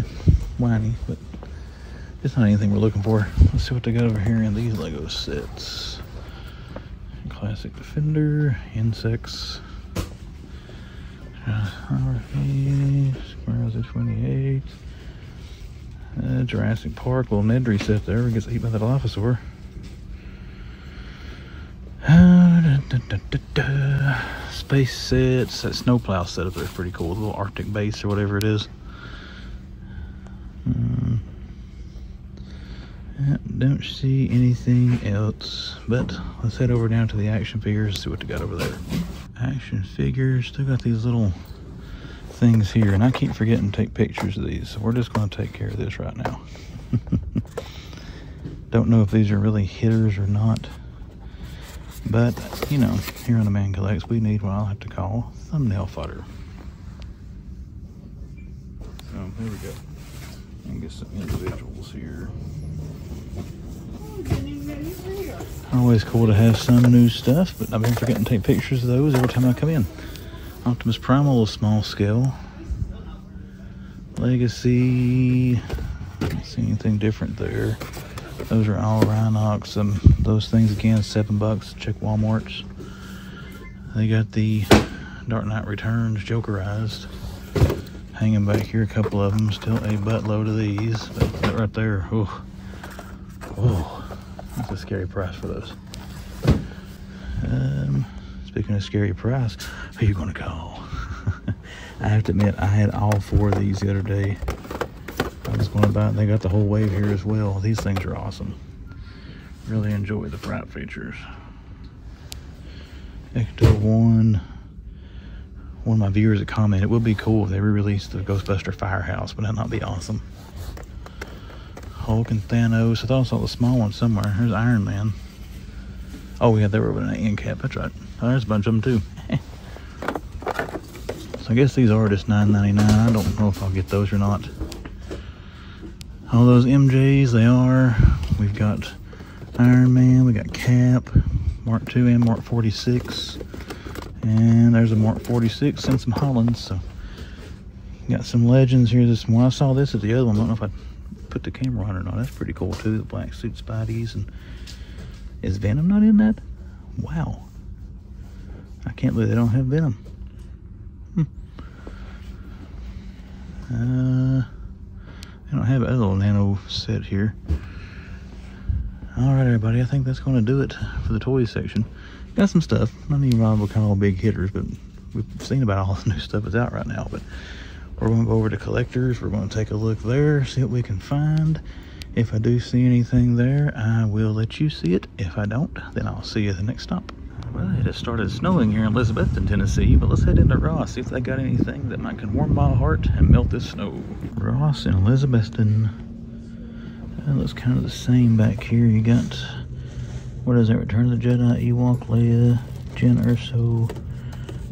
whiny, but it's not anything we're looking for. Let's see what they got over here in these Lego sets. Classic Defender, Insects, RV, Squirrels 28, uh, Jurassic Park, little Nedry set there, gets eaten by that Dilophosaur. Uh, da, da, da, Space sets, that snowplow setup there is pretty cool, the little Arctic base or whatever it is. Um, don't see anything else, but let's head over down to the action figures, see what they got over there. Action figures, still got these little things here, and I keep forgetting to take pictures of these, so we're just going to take care of this right now. *laughs* Don't know if these are really hitters or not, but, you know, here on the Man Collects, we need what I'll have to call thumbnail fodder. So, here we go. And get some individuals here. Always cool to have some new stuff, but I've been forgetting to take pictures of those every time I come in. Optimus Primal, small scale. Legacy. I don't see anything different there. Those are all Rhinox. Um, those things again, seven bucks. Check Walmart's. They got the Dark Knight Returns Jokerized hanging back here. A couple of them. Still a buttload of these. But that right there, oh, oh, that's a scary price for those. Um, speaking of scary price, who you gonna call? *laughs* I have to admit, I had all four of these the other day. Going it. They got the whole wave here as well. These things are awesome. Really enjoy the fright features. Ecto 1. One of my viewers had commented, it would be cool if they re-released the Ghostbuster Firehouse. Would that not be awesome? Hulk and Thanos. I thought I saw the small one somewhere. Here's Iron Man. Oh, yeah, they were with an end cap. That's right. Oh, there's a bunch of them, too. *laughs* so I guess these are just $9.99. I don't know if I'll get those or not. All those MJs, they are. We've got Iron Man, we got Cap, Mark II and Mark 46. And there's a Mark 46 and some Hollands. So got some legends here. This one I saw this at the other one. I don't know if I put the camera on or not. That's pretty cool too. The black suit Spideys and is Venom not in that? Wow. I can't believe they don't have Venom. Hmm. Uh, I don't have a little nano set here. All right, everybody. I think that's going to do it for the toys section. Got some stuff. Of you probably kind of all big hitters, but we've seen about all *laughs* the new stuff that's out right now. But we're going to go over to collectors. We're going to take a look there, see what we can find. If I do see anything there, I will let you see it. If I don't, then I'll see you at the next stop. Well, it has started snowing here in Elizabethton, Tennessee, but let's head into Ross, see if they got anything that might can warm my heart and melt this snow. Ross in Elizabethton. That looks kind of the same back here. You got what is that? Return of the Jedi, Ewok, Leia, Jyn Erso,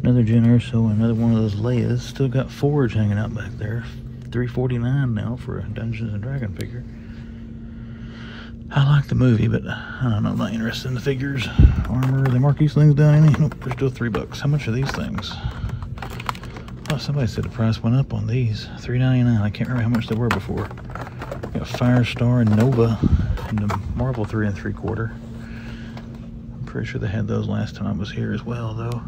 another Jyn Erso, another one of those Leias. Still got Forge hanging out back there. 349 now for a Dungeons and Dragon figure. I like the movie, but I don't know, I'm not interested in the figures. Armor, they mark these things down any? Nope, they're still three bucks. How much are these things? Oh, somebody said the price went up on these. $3.99. I can't remember how much they were before. Got Firestar and Nova and the Marvel 3 and 3 quarter. I'm pretty sure they had those last time I was here as well, though.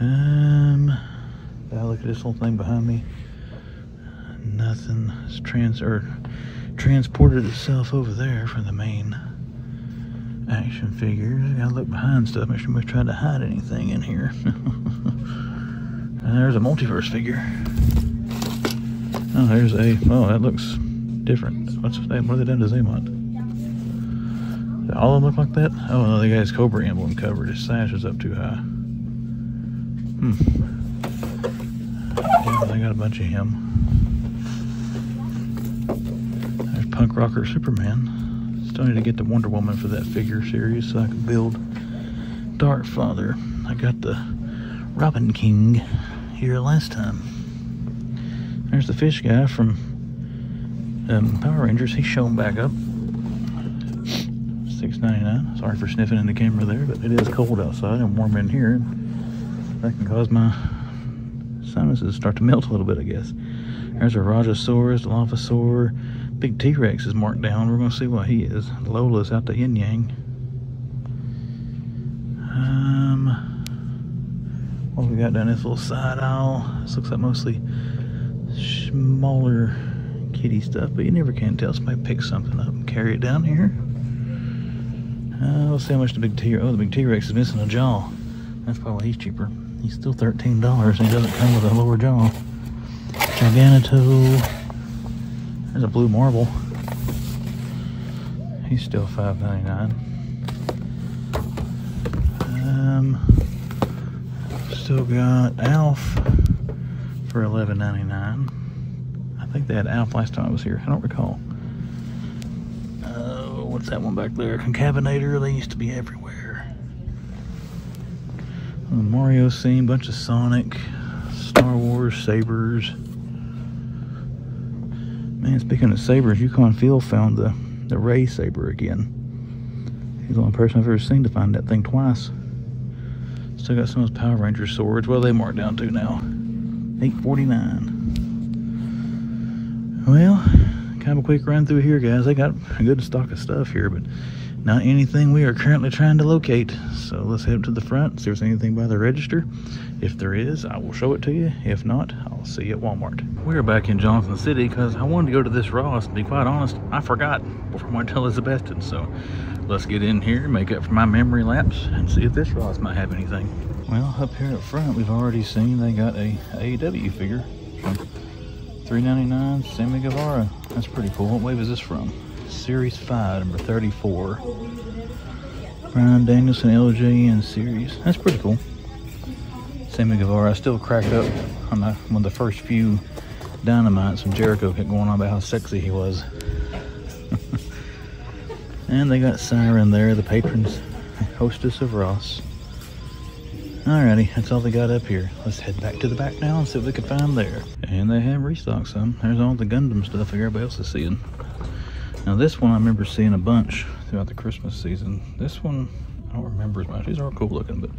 Um, I look at this little thing behind me. Nothing. It's trans or transported itself over there from the main action figures. I gotta look behind stuff. Make sure nobody's trying to hide anything in here. *laughs* and there's a multiverse figure. Oh, there's a. Oh, that looks different. What's what have they done to Xamot? all of them look like that? Oh, no, the guy's Cobra emblem covered. His sash is up too high. Hmm. Yeah, they got a bunch of him. There's Punk Rocker Superman. Still need to get the Wonder Woman for that figure series so I can build Dark Father. I got the Robin King here last time. There's the fish guy from um, Power Rangers. He's showing back up. $6.99. Sorry for sniffing in the camera there, but it is cold outside and warm in here. That can cause my sinuses start to melt a little bit, I guess. There's a Rajasaurus, Dilophosaur. Big T-Rex is marked down. We're going to see what he is. Lola's out the yin yang. Um, what we got down this little side aisle? This looks like mostly smaller kitty stuff, but you never can tell. Somebody pick something up and carry it down here. Uh, let's see how much the big T. Oh, the big T-Rex is missing a jaw. That's probably why he's cheaper. He's still thirteen dollars, and he doesn't come with a lower jaw. Giganto. There's a blue marble. He's still five ninety nine. Um, still got Alf for eleven ninety nine. I think they had Alf last time I was here. I don't recall what's that one back there? Concavenator, they used to be everywhere. Mario scene, bunch of Sonic, Star Wars, Sabers. Man, speaking of Sabers, Yukon Phil found the, the Ray Saber again. He's the only person I've ever seen to find that thing twice. Still got some of those Power Ranger swords. Well, they marked down to now. 849. Well, kind of a quick run through here, guys. They got a good stock of stuff here, but not anything we are currently trying to locate. So let's head up to the front, see if there's anything by the register. If there is, I will show it to you. If not, I'll see you at Walmart. We're back in Johnson City because I wanted to go to this Ross. To be quite honest, I forgot before I went to Elizabethton. So let's get in here, make up for my memory lapse, and see if this Ross might have anything. Well, up here up front, we've already seen they got a AEW figure from 399 Sammy Guevara. That's pretty cool. What wave is this from? Series 5, number 34. Bryan Danielson LJN series. That's pretty cool. Sammy Guevara. I still cracked up on the, one of the first few dynamites from Jericho kept going on about how sexy he was. *laughs* and they got Siren there, the patrons, hostess of Ross. Alrighty, that's all they got up here. Let's head back to the back now and see what we can find there. And they have restocked some. There's all the Gundam stuff everybody else is seeing. Now this one I remember seeing a bunch throughout the Christmas season. This one, I don't remember as much. These are cool looking, but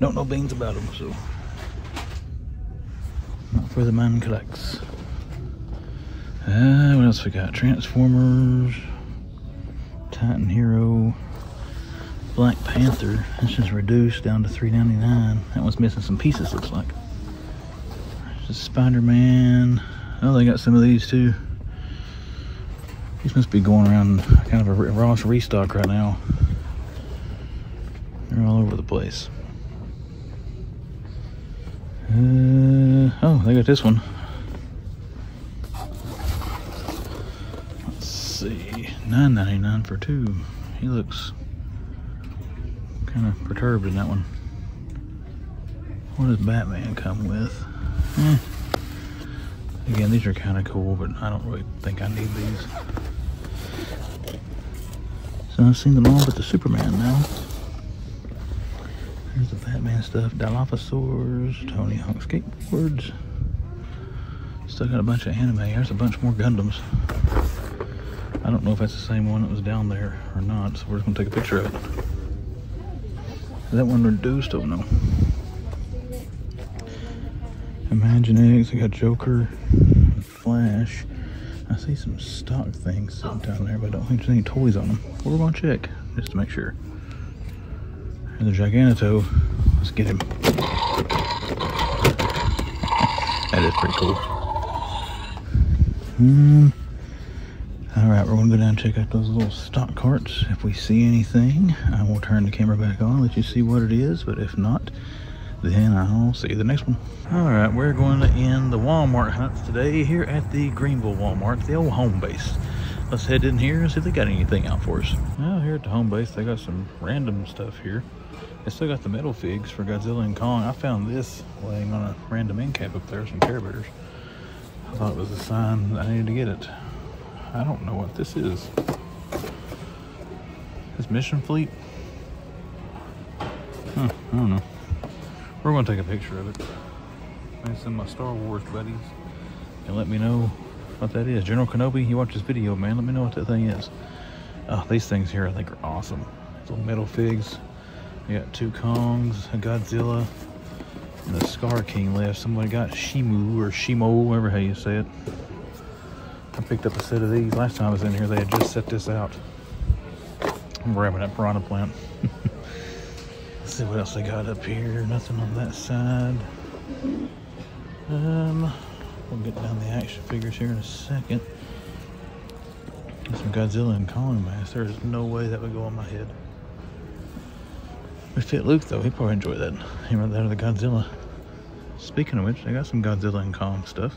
don't know beans about them, so. Not for the man collects. Uh, what else we got? Transformers, Titan Hero, Black Panther. This is reduced down to $3.99. That one's missing some pieces, looks like. Spider-Man. Oh, they got some of these too. These must be going around kind of a Ross restock right now. They're all over the place. Uh, oh, they got this one. Let's see, nine ninety nine for two. He looks kind of perturbed in that one. What does Batman come with? Eh. Again, these are kind of cool, but I don't really think I need these. So I've seen them all but the Superman now. There's the Batman stuff, Dilophosaurs, Tony Hawk skateboards. Still got a bunch of anime. There's a bunch more Gundams. I don't know if that's the same one that was down there or not, so we're just gonna take a picture of it. Is that one reduced? Oh no. Imaginext, I got Joker, Flash. I see some stock things down there, but I don't think there's any toys on them. We're gonna check just to make sure. The Giganto, let's get him. that is pretty cool. Hmm. All right, we're gonna go down and check out those little stock carts. If we see anything, I will turn the camera back on, let you see what it is. But if not, then I'll see you the next one. All right, we're going to end the Walmart hunts today here at the Greeneville Walmart, the old home base. Let's head in here and see if they got anything out for us. Well, here at the home base, they got some random stuff here. They still got the metal figs for Godzilla and Kong. I found this laying on a random end cap up there, some Care Bears. I thought it was a sign I needed to get it. I don't know what this is. This Mission Fleet? Huh, I don't know. We're to take a picture of it. Some of my Star Wars buddies and let me know what that is. General Kenobi, you watch this video, man. Let me know what that thing is. Oh, these things here I think are awesome. Little metal figs. We got two Kongs, a Godzilla, and a Scar King left. Somebody got Shimu or Shimo, whatever how you say it. I picked up a set of these. Last time I was in here, they had just set this out. I'm grabbing that piranha plant. *laughs* Let's see what else they got up here. Nothing on that side. Um, we'll get down the action figures here in a second. Some Godzilla and Kong masks. There's no way that would go on my head. We fit Luke though. He probably enjoy that. He right there the Godzilla. Speaking of which, they got some Godzilla and Kong stuff.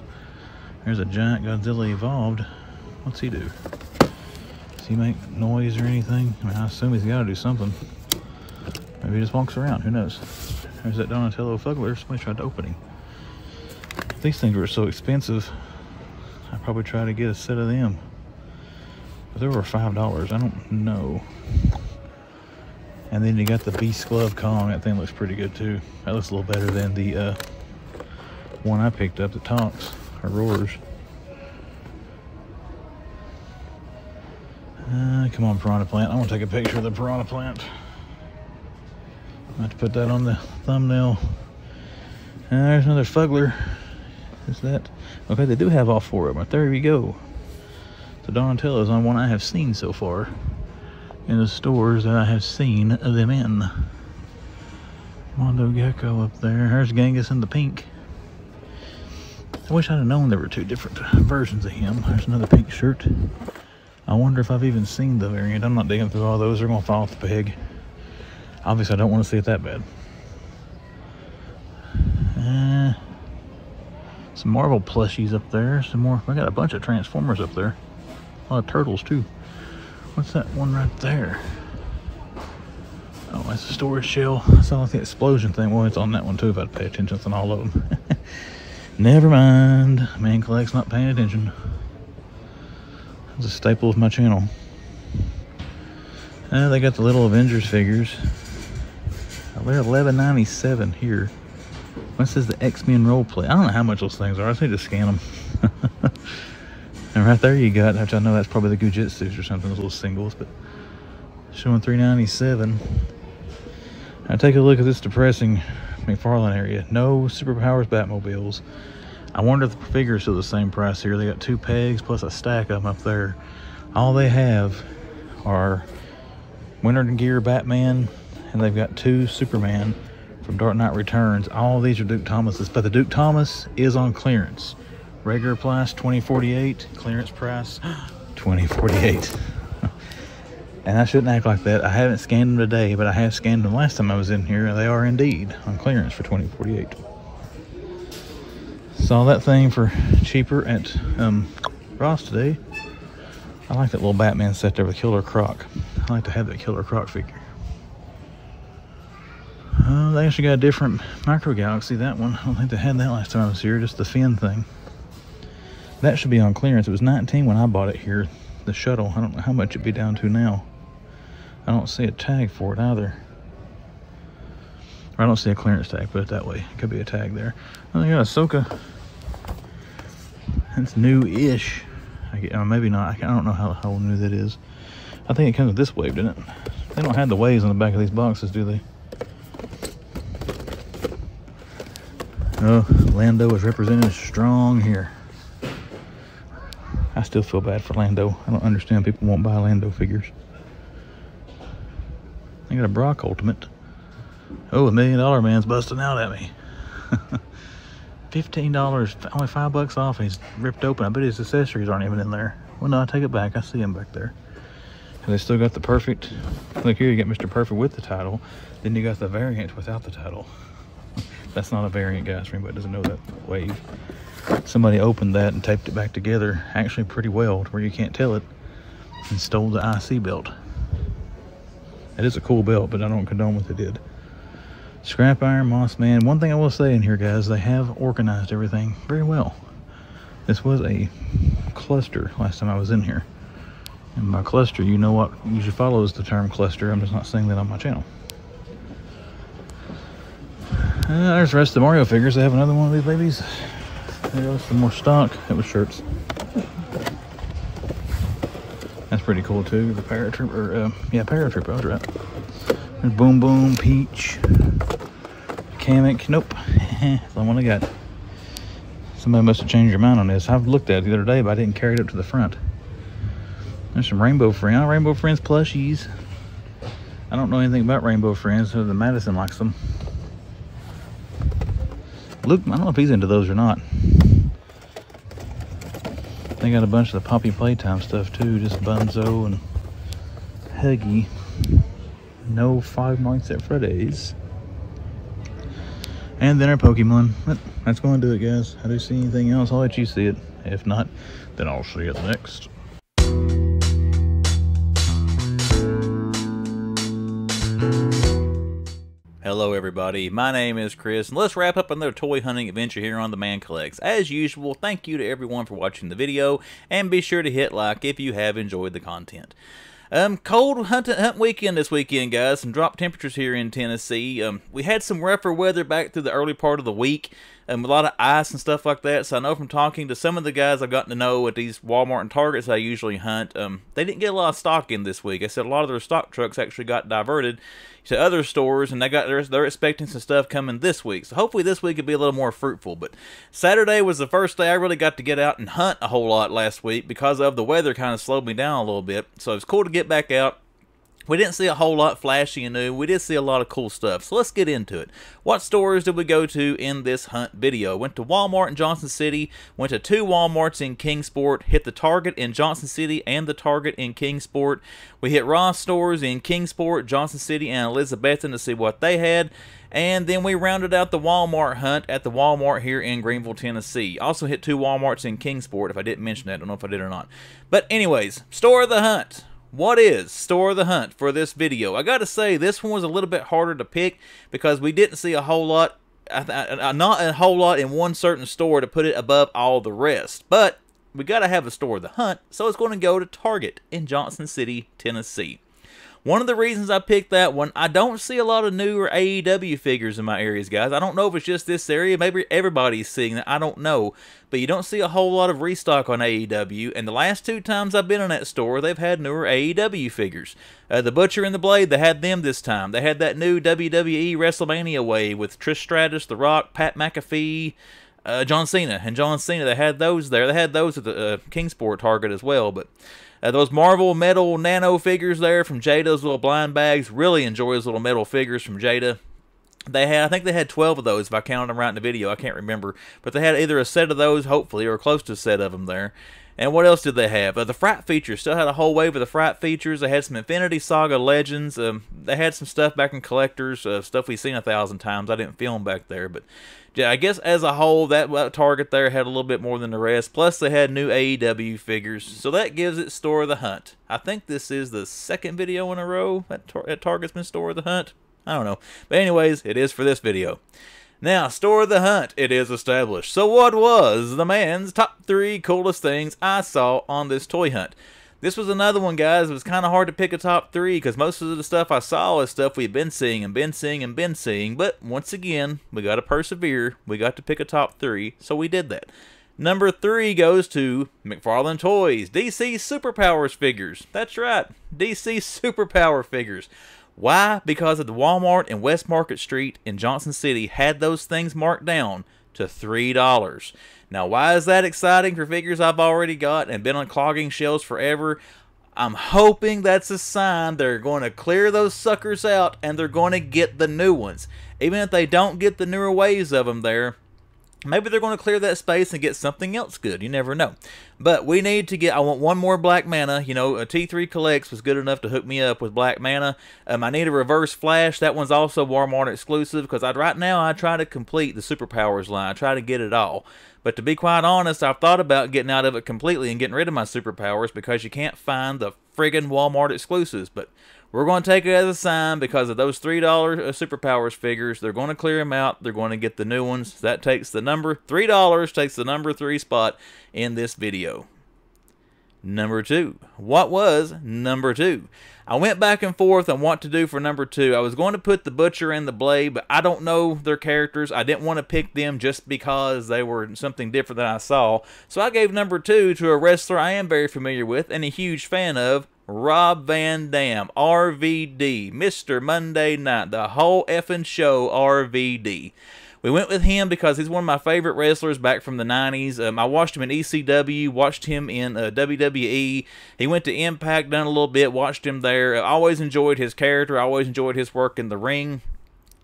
There's a giant Godzilla evolved. What's he do? Does he make noise or anything? I mean, I assume he's got to do something. Maybe he just walks around. Who knows? There's that Donatello Fuggler. Somebody tried to open him. These things were so expensive. I probably try to get a set of them. But they were five dollars. I don't know. And then you got the Beast Glove Kong. That thing looks pretty good too. That looks a little better than the uh, one I picked up that talks or roars. Uh, come on, Piranha Plant. I want to take a picture of the Piranha Plant. I have to put that on the thumbnail. And there's another Fuggler. Is that? Okay, they do have all four of them. There we go. So Donatello's on one I have seen so far in the stores that I have seen them in. Mondo Gecko up there. There's Genghis in the pink. I wish I'd have known there were two different versions of him. There's another pink shirt. I wonder if I've even seen the variant. I'm not digging through all those. They're going to fall off the peg. Obviously, I don't want to see it that bad. Uh, some Marvel plushies up there. Some more. I got a bunch of Transformers up there. A lot of turtles, too. What's that one right there? Oh, that's a storage shell. I saw like the explosion thing. Well, it's on that one, too, if I'd pay attention to all of them. *laughs* Never mind. Man collects not paying attention. It's a staple of my channel. Uh, they got the little Avengers figures. They're 11.97 here. What is the X-Men roleplay? I don't know how much those things are. I just scan them. *laughs* and right there you got, which I know that's probably the Gujitsus or something, those little singles, but showing 397. Now take a look at this depressing McFarlane area. No Superpowers Batmobiles. I wonder if the figures are the same price here. They got two pegs plus a stack of them up there. All they have are Winter Gear Batman, and they've got two Superman from Dark Knight Returns. All these are Duke Thomas's, but the Duke Thomas is on clearance. Regular price 2048, clearance price *gasps* 2048. *laughs* and I shouldn't act like that. I haven't scanned them today, but I have scanned them last time I was in here, and they are indeed on clearance for 2048. Saw that thing for cheaper at um, Ross today. I like that little Batman set there with Killer Croc. I like to have that Killer Croc figure. Uh, they actually got a different Micro Galaxy, that one. I don't think they had that last time I was here, just the fin thing. That should be on clearance. It was 19 when I bought it here, the shuttle. I don't know how much it'd be down to now. I don't see a tag for it either. I don't see a clearance tag, put it that way. It could be a tag there. Oh, they got Ahsoka. It's new-ish. Or maybe not. I don't know how, how new that is. I think it comes with this wave, didn't it? They don't have the waves on the back of these boxes, do they? Oh, Lando is represented strong here. I still feel bad for Lando. I don't understand people won't buy Lando figures. I got a Brock Ultimate. Oh, a million dollar man's busting out at me. *laughs* $15, only five bucks off, and he's ripped open. I bet his accessories aren't even in there. Well, no, I take it back. I see him back there. And they still got the perfect. Look here, you got Mr. Perfect with the title. Then you got the variant without the title. That's not a variant, guys, for anybody doesn't know that wave. Somebody opened that and taped it back together, actually pretty well, to where you can't tell it, and stole the IC belt. It is a cool belt, but I don't condone what they did. Scrap Iron, Moss Man. One thing I will say in here, guys, they have organized everything very well. This was a cluster last time I was in here. And by cluster, you know what usually follows the term cluster. I'm just not saying that on my channel. Uh, there's the rest of the Mario figures. They have another one of these babies. There's some more stock. It was shirts. That's pretty cool too. The paratrooper, uh, yeah, paratrooper. I was right. There's Boom Boom, Peach, Kamek. Nope, *laughs* the one I got. Somebody must have changed your mind on this. I've looked at it the other day, but I didn't carry it up to the front. There's some Rainbow Friends, Rainbow Friends plushies. I don't know anything about Rainbow Friends, so the Madison likes them. Luke, I don't know if he's into those or not. They got a bunch of the Poppy Playtime stuff too, just Bunzo and Huggy. No Five Nights at Freddy's. And then our Pokemon. But that's going to do it, guys. I do see anything else, I'll let you see it. If not, then I'll see it next. Hello, everybody. My name is Chris, and let's wrap up another toy hunting adventure here on The Man Collects. As usual, thank you to everyone for watching the video, and be sure to hit like if you have enjoyed the content. Um, cold hunt, hunt weekend this weekend, guys. Some drop temperatures here in Tennessee. Um, we had some rougher weather back through the early part of the week, and a lot of ice and stuff like that. So I know from talking to some of the guys I've gotten to know at these Walmart and Targets I usually hunt, um, they didn't get a lot of stock in this week. I said a lot of their stock trucks actually got diverted to other stores, and they got they're, they're expecting some stuff coming this week. So hopefully this week will be a little more fruitful. But Saturday was the first day I really got to get out and hunt a whole lot last week because of the weather kind of slowed me down a little bit. So it's cool to get back out we didn't see a whole lot flashy and new. We did see a lot of cool stuff. So let's get into it. What stores did we go to in this hunt video? Went to Walmart in Johnson City, went to two Walmarts in Kingsport, hit the Target in Johnson City and the Target in Kingsport. We hit Ross stores in Kingsport, Johnson City, and Elizabethton to see what they had. And then we rounded out the Walmart hunt at the Walmart here in Greeneville, Tennessee. Also hit two Walmarts in Kingsport, if I didn't mention that. I don't know if I did or not. But anyways, store of the hunt. What is Store of the Hunt for this video? I gotta say, this one was a little bit harder to pick because we didn't see a whole lot, not a whole lot in one certain store to put it above all the rest. But we gotta have a Store of the Hunt, so it's to go to Target in Johnson City, Tennessee. One of the reasons I picked that one, I don't see a lot of newer AEW figures in my areas, guys. I don't know if it's just this area. Maybe everybody's seeing that. I don't know. But you don't see a whole lot of restock on AEW. And the last two times I've been in that store, they've had newer AEW figures. Uh, the Butcher and the Blade, they had them this time. They had that new WWE WrestleMania wave with Trish Stratus, The Rock, Pat McAfee, uh, John Cena. And John Cena, they had those there. They had those at the uh, Kingsport Target as well. But uh, those Marvel metal nano figures there from Jada's little blind bags. Really enjoy those little metal figures from Jada. They had, I think they had 12 of those if I counted them right in the video. I can't remember. But they had either a set of those, hopefully, or close to a set of them there. And what else did they have? Uh, the Fright features still had a whole wave of the Fright features. They had some Infinity Saga Legends. Um, they had some stuff back in collectors, uh, stuff we've seen a thousand times. I didn't film back there, but yeah, I guess as a whole, that, Target there had a little bit more than the rest. Plus, they had new AEW figures, so that gives it Store of the Hunt. I think this is the second video in a row that, tar- that Target's been Store of the Hunt. I don't know, but anyways, it is for this video. Now, Store of the Hunt, it is established. So what was the man's top three coolest things I saw on this toy hunt? This was another one, guys. It was kind of hard to pick a top three because most of the stuff I saw is stuff we've been seeing and been seeing and been seeing. But once again, we got to persevere. We got to pick a top three, so we did that. Number three goes to McFarlane Toys, DC Superpowers figures. That's right, DC Superpower figures. Why? Because of the Walmart and West Market Street in Johnson City had those things marked down to $3. Now, why is that exciting for figures I've already got and been on clogging shelves forever? I'm hoping that's a sign they're going to clear those suckers out and they're going to get the new ones. Even if they don't get the newer waves of them there, Maybe they're going to clear that space and get something else good. You never know. But we need to get, I want one more Black Manta. You know, a T3 Collects was good enough to hook me up with Black Manta. Um, I need a Reverse Flash. That one's also Walmart exclusive because I'd, right now I try to complete the Superpowers line. I try to get it all. But to be quite honest, I've thought about getting out of it completely and getting rid of my Superpowers because you can't find the friggin' Walmart exclusives. But we're going to take it as a sign because of those $3 uh, Superpowers figures. They're going to clear them out. They're going to get the new ones. That takes the number $3, takes the number 3 spot in this video. Number 2. What was number 2? I went back and forth on what to do for number 2. I was going to put the Butcher and the Blade, but I don't know their characters. I didn't want to pick them just because they were something different than I saw. So I gave number 2 to a wrestler I am very familiar with and a huge fan of, Rob Van Dam, RVD, Mr. Monday Night, the whole effing show, RVD. We went with him because he's one of my favorite wrestlers back from the 90s. Um, I watched him in ECW, watched him in uh, WWE. He went to Impact, done a little bit, watched him there. I always enjoyed his character. I always enjoyed his work in the ring.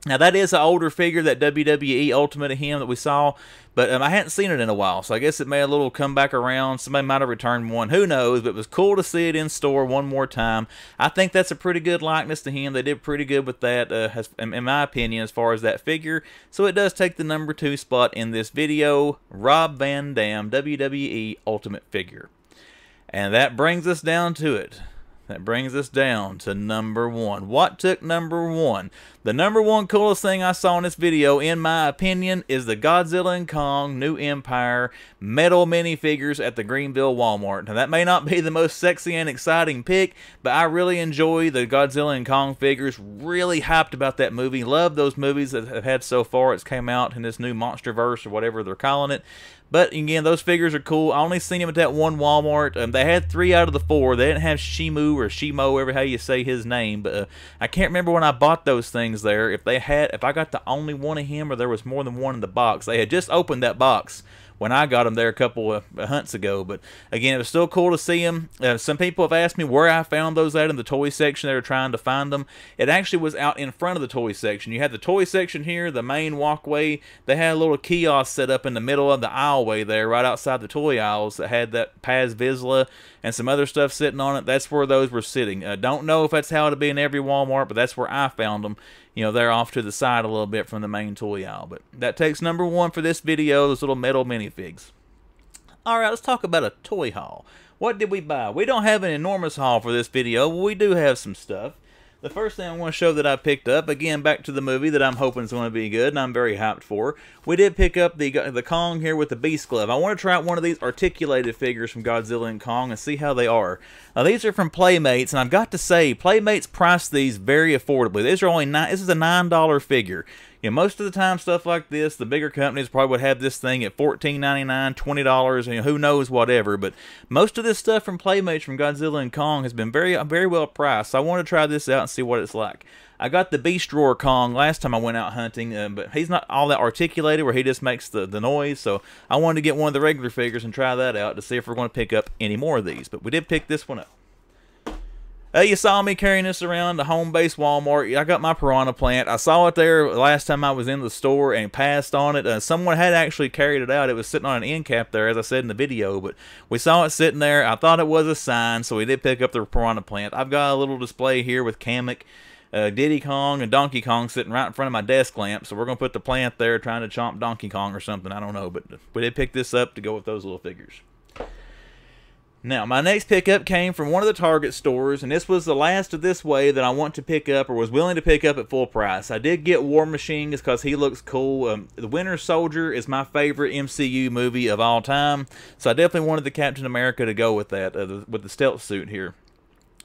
Now that is an older figure, that WWE Ultimate of him that we saw, but um, I hadn't seen it in a while, so I guess it may a little come back around. Somebody might have returned one, who knows? But it was cool to see it in store one more time. I think that's a pretty good likeness to him. They did pretty good with that, uh, as, in my opinion, as far as that figure. So it does take the number two spot in this video. Rob Van Dam, WWE Ultimate figure, and that brings us down to it. That brings us down to number one. What took number one? The number one coolest thing I saw in this video, in my opinion, is the Godzilla and Kong New Empire metal minifigures at the Greeneville Walmart. Now, that may not be the most sexy and exciting pick, but I really enjoy the Godzilla and Kong figures. Really hyped about that movie. Love those movies that have had so far. It's came out in this new MonsterVerse or whatever they're calling it. But again, those figures are cool. I only seen him at that one Walmart. Um, they had three out of the four. They didn't have Shimu or Shimo, whatever how you say his name. But uh, I can't remember when I bought those things there. If they had, if I got the only one of him, or there was more than one in the box. They had just opened that box when I got them there a couple of hunts ago. But again, it was still cool to see them. Uh, some people have asked me where I found those at in the toy section. They were trying to find them. It actually was out in front of the toy section. You had the toy section here, the main walkway. They had a little kiosk set up in the middle of the aisleway there, right outside the toy aisles that had that Paz Vizsla and some other stuff sitting on it. That's where those were sitting. Uh, don't know if that's how it'll be in every Walmart, but that's where I found them you know, they're off to the side a little bit from the main toy aisle. But that takes number one for this video, those little metal minifigs. Alright, let's talk about a toy haul. What did we buy? We don't have an enormous haul for this video, but we do have some stuff. The first thing I want to show that I picked up, again, back to the movie that I'm hoping is going to be good and I'm very hyped for. We did pick up the the Kong here with the Beast Glove. I want to try out one of these articulated figures from Godzilla and Kong and see how they are. Now, these are from Playmates, and I've got to say, Playmates priced these very affordably. These are only nine, this is a $9 figure. You know, most of the time, stuff like this, the bigger companies probably would have this thing at $14.99, $20, and who knows, whatever. But most of this stuff from Playmates from Godzilla and Kong has been very, very well priced. So I want to try this out and see what it's like. I got the Beast Roar Kong last time I went out hunting, uh, but he's not all that articulated where he just makes the, the noise. So I wanted to get one of the regular figures and try that out to see if we're going to pick up any more of these. But we did pick this one up. Uh, you saw me carrying this around the home base Walmart. I got my piranha plant. I saw it there last time I was in the store and passed on it. Uh, someone had actually carried it out. It was sitting on an end cap there, as I said in the video. But we saw it sitting there. I thought it was a sign, so we did pick up the piranha plant. I've got a little display here with Kamek, uh, Diddy Kong, and Donkey Kong sitting right in front of my desk lamp. So we're going to put the plant there trying to chomp Donkey Kong or something. I don't know. But we did pick this up to go with those little figures. Now, my next pickup came from one of the Target stores, and this was the last of this way that I want to pick up or was willing to pick up at full price. I did get War Machine because he looks cool. Um, the Winter Soldier is my favorite MCU movie of all time, so I definitely wanted the Captain America to go with that, uh, with the stealth suit here.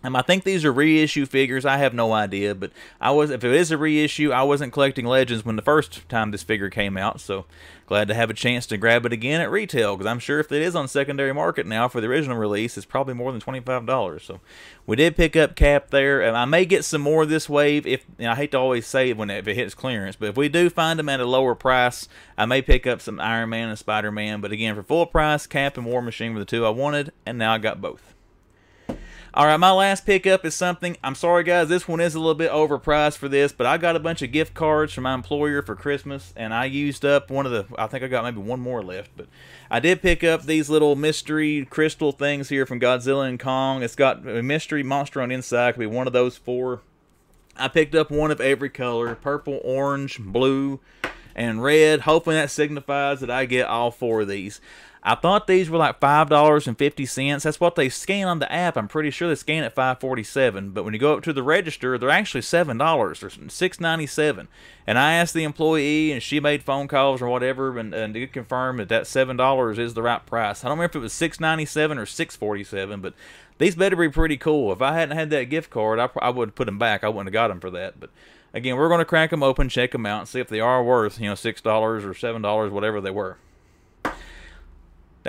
Um, I think these are reissue figures. I have no idea, but I was if it is a reissue, I wasn't collecting Legends when the first time this figure came out, so glad to have a chance to grab it again at retail because I'm sure if it is on secondary market now for the original release, it's probably more than $25. So we did pick up Cap there, and I may get some more this wave. If I hate to always say when it, if it hits clearance, but if we do find them at a lower price, I may pick up some Iron Man and Spider Man. But again, for full price, Cap and War Machine were the two I wanted, and now I got both. All right, my last pickup is something. I'm sorry, guys. This one is a little bit overpriced for this, but I got a bunch of gift cards from my employer for Christmas, and I used up one of the. I think I got maybe one more left, but I did pick up these little mystery crystal things here from Godzilla and Kong. It's got a mystery monster on inside. Could be one of those four. I picked up one of every color: purple, orange, blue, and red. Hopefully that signifies that I get all four of these. I thought these were like five dollars and fifty cents. That's what they scan on the app. I'm pretty sure they scan at five forty seven. But when you go up to the register, they're actually seven dollars. They're six ninety seven. And I asked the employee, and she made phone calls or whatever, and, and it confirmed that that seven dollars is the right price. I don't remember if it was six ninety seven or six forty seven, but these better be pretty cool. If I hadn't had that gift card, I, I would have put them back. I wouldn't have got them for that. But again, we're going to crack them open, check them out, and see if they are worth you know six dollars or seven dollars, whatever they were.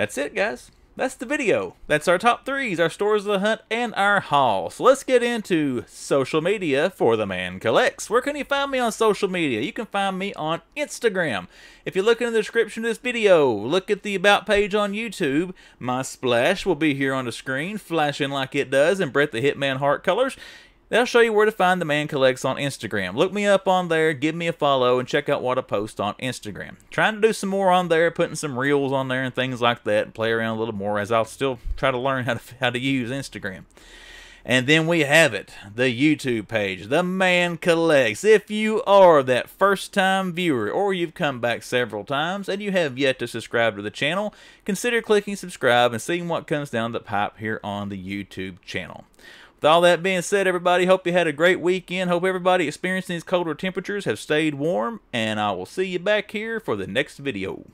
That's it, guys. That's the video. That's our top threes, our stores of the hunt, and our haul. So let's get into social media for the man collects. Where can you find me on social media? You can find me on Instagram. If you look in the description of this video, look at the about page on YouTube. My splash will be here on the screen, flashing like it does in Bret the Hitman Hart colors. They'll show you where to find the Man Collects on Instagram. Look me up on there, give me a follow, and check out what I post on Instagram. Trying to do some more on there, putting some reels on there and things like that, and play around a little more as I'll still try to learn how to, *laughs* how to use Instagram. And then we have it, the YouTube page, The Man Collects. If you are that first time viewer or you've come back several times and you have yet to subscribe to the channel, consider clicking subscribe and seeing what comes down the pipe here on the YouTube channel. With all that being said, everybody, hope you had a great weekend. Hope everybody experiencing these colder temperatures have stayed warm, and I will see you back here for the next video.